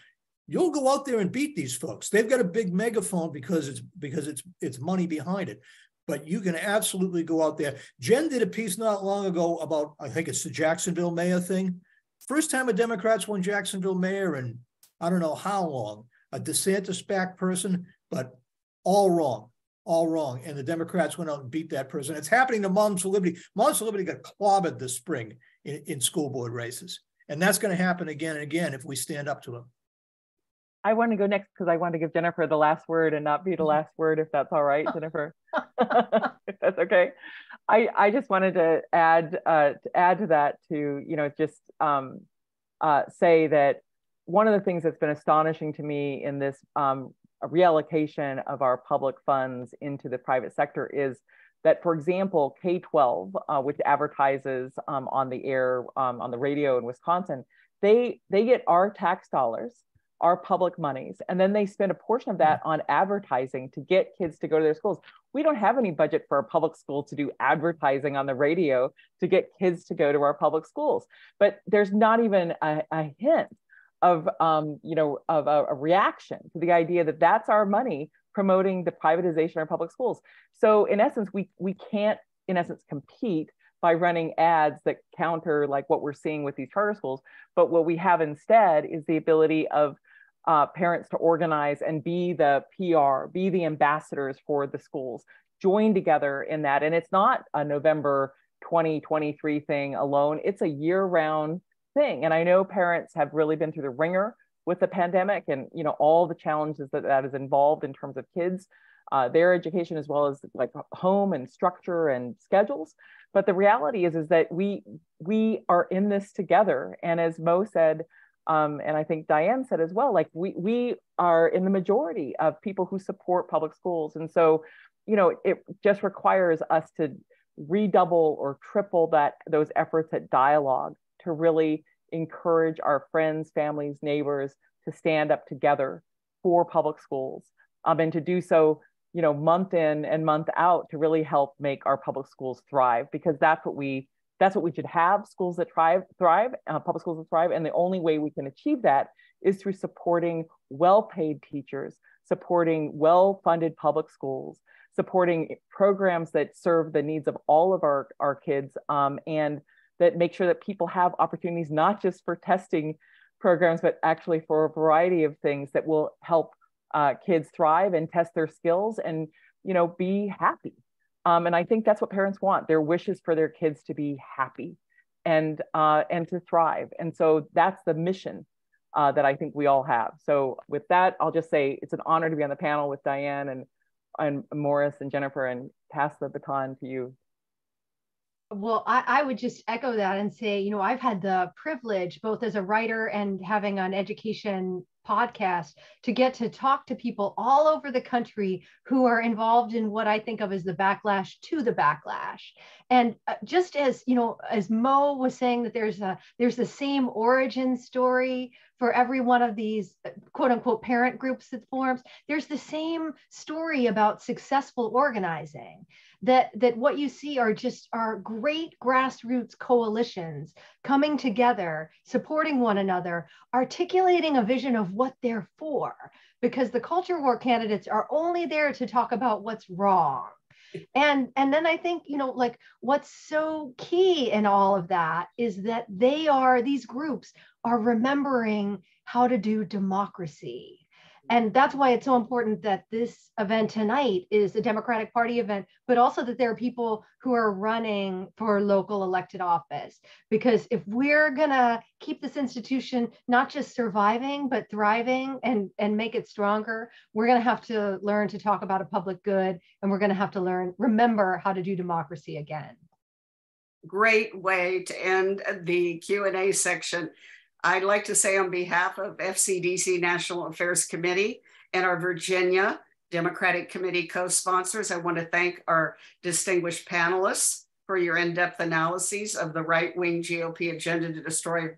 you'll go out there and beat these folks. They've got a big megaphone because it's because it's it's money behind it but you can absolutely go out there. Jen did a piece not long ago about, I think it's the Jacksonville mayor thing. First time a Democrats won Jacksonville mayor in I don't know how long, a DeSantis back person, but all wrong, all wrong. And the Democrats went out and beat that person. It's happening to Moms for Liberty. Moms for Liberty got clobbered this spring in, in school board races. And that's going to happen again and again if we stand up to them. I want to go next because I want to give Jennifer the last word and not be the last word, if that's all right, Jennifer. if that's okay. I, I just wanted to add uh, to add to that to you know just um, uh, say that one of the things that's been astonishing to me in this um, reallocation of our public funds into the private sector is that, for example, K-12, uh, which advertises um, on the air um, on the radio in Wisconsin, they they get our tax dollars our public monies. And then they spend a portion of that on advertising to get kids to go to their schools. We don't have any budget for a public school to do advertising on the radio to get kids to go to our public schools. But there's not even a, a hint of um, you know of a, a reaction to the idea that that's our money promoting the privatization of our public schools. So in essence we we can't in essence compete by running ads that counter like what we're seeing with these charter schools. But what we have instead is the ability of uh, parents to organize and be the PR, be the ambassadors for the schools, join together in that. And it's not a November 2023 thing alone, it's a year round thing. And I know parents have really been through the ringer with the pandemic and you know all the challenges that that is involved in terms of kids uh, their education as well as like home and structure and schedules but the reality is is that we we are in this together and as mo said um, and i think diane said as well like we we are in the majority of people who support public schools. And so you know it just requires us to redouble or triple that those efforts at dialogue to really encourage our friends families neighbors to stand up together for public schools um, and to do so you know, month in and month out to really help make our public schools thrive because that's what we that's what we should have schools that thrive thrive uh, public schools that thrive and the only way we can achieve that is through supporting well-paid teachers supporting well-funded public schools supporting programs that serve the needs of all of our, our kids um, and that make sure that people have opportunities not just for testing programs but actually for a variety of things that will help uh, kids thrive and test their skills and you know be happy um, and i think that's what parents want their wishes for their kids to be happy and uh, and to thrive. And so that's the mission uh, that i think we all have. So with that i'll just say it's an honor to be on the panel with diane and and maurice and jennifer and pass the baton to you. Well, I, I, would just echo that and say, you know, I've had the privilege, both as a writer and having an education podcast to get to talk to people all over the country who are involved in what I think of as the backlash to the backlash. And uh, just as you know, as Mo was saying that there's a there's the same origin story for every one of these uh, quote unquote parent groups that forms. There's the same story about successful organizing that that what you see are just are great grassroots coalitions coming together supporting one another articulating a vision of what they're for because the culture war candidates are only there to talk about what's wrong. And and then i think you know like what's so key in all of that is that they are these groups are remembering how to do democracy And that's why it's so important that this event tonight is a Democratic Party event, but also that there are people who are running for local elected office. Because if we're gonna keep this institution not just surviving, but thriving and, and make it stronger, we're gonna have to learn to talk about a public good and we're gonna have to learn, remember how to do democracy again. Great way to end the Q&A section. I'd like to say on behalf of FCDC National Affairs Committee and our Virginia Democratic Committee co-sponsors, I want to thank our distinguished panelists for your in-depth analyses of the right-wing GOP agenda to destroy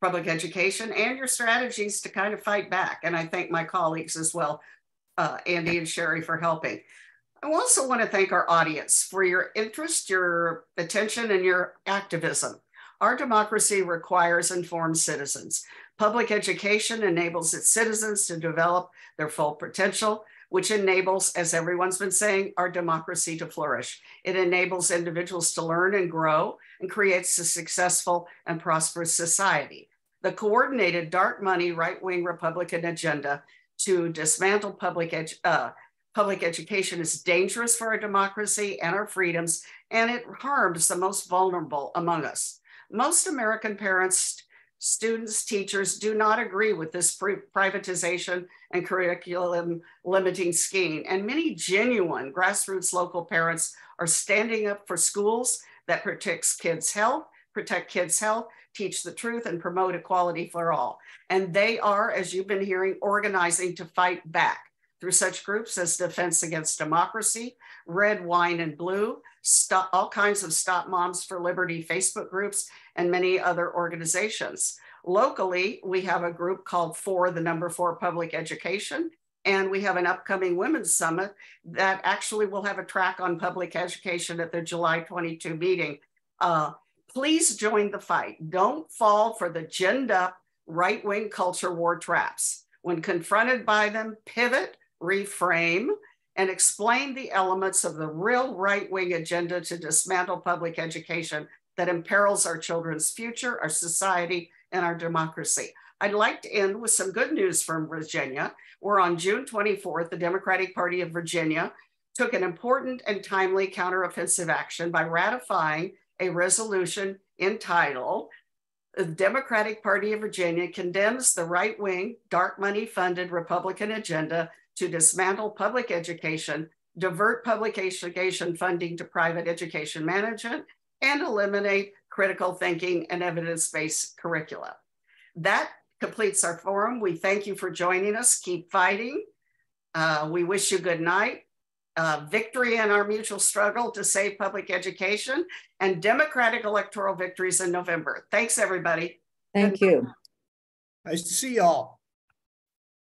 public education and your strategies to kind of fight back. And I thank my colleagues as well, uh, Andy and Sherry for helping. I also want to thank our audience for your interest, your attention, and your activism. Our democracy requires informed citizens. Public education enables its citizens to develop their full potential, which enables, as everyone's been saying, our democracy to flourish. It enables individuals to learn and grow and creates a successful and prosperous society. The coordinated dark money right wing Republican agenda to dismantle public, edu uh, public education is dangerous for our democracy and our freedoms, and it harms the most vulnerable among us. Most American parents, students, teachers do not agree with this privatization and curriculum limiting scheme. And many genuine grassroots local parents are standing up for schools that protects kids' health, protect kids' health, teach the truth, and promote equality for all. And they are, as you've been hearing, organizing to fight back through such groups as Defense Against Democracy, Red, Wine, and Blue, stop, all kinds of Stop Moms for Liberty Facebook groups, and many other organizations. Locally, we have a group called For the Number Four Public Education, and we have an upcoming Women's Summit that actually will have a track on public education at the July 22 meeting. Uh, please join the fight. Don't fall for the ginned up right wing culture war traps. When confronted by them, pivot, reframe, and explain the elements of the real right wing agenda to dismantle public education that imperils our children's future, our society, and our democracy. I'd like to end with some good news from Virginia, where on June 24th, the Democratic Party of Virginia took an important and timely counteroffensive action by ratifying a resolution entitled the Democratic Party of Virginia condemns the right wing, dark money funded Republican agenda to dismantle public education, divert public education funding to private education management, and eliminate critical thinking and evidence-based curricula. That completes our forum. We thank you for joining us. Keep fighting. Uh, we wish you good night. Uh, victory in our mutual struggle to save public education and democratic electoral victories in November. Thanks, everybody. Thank you. Nice to see y'all.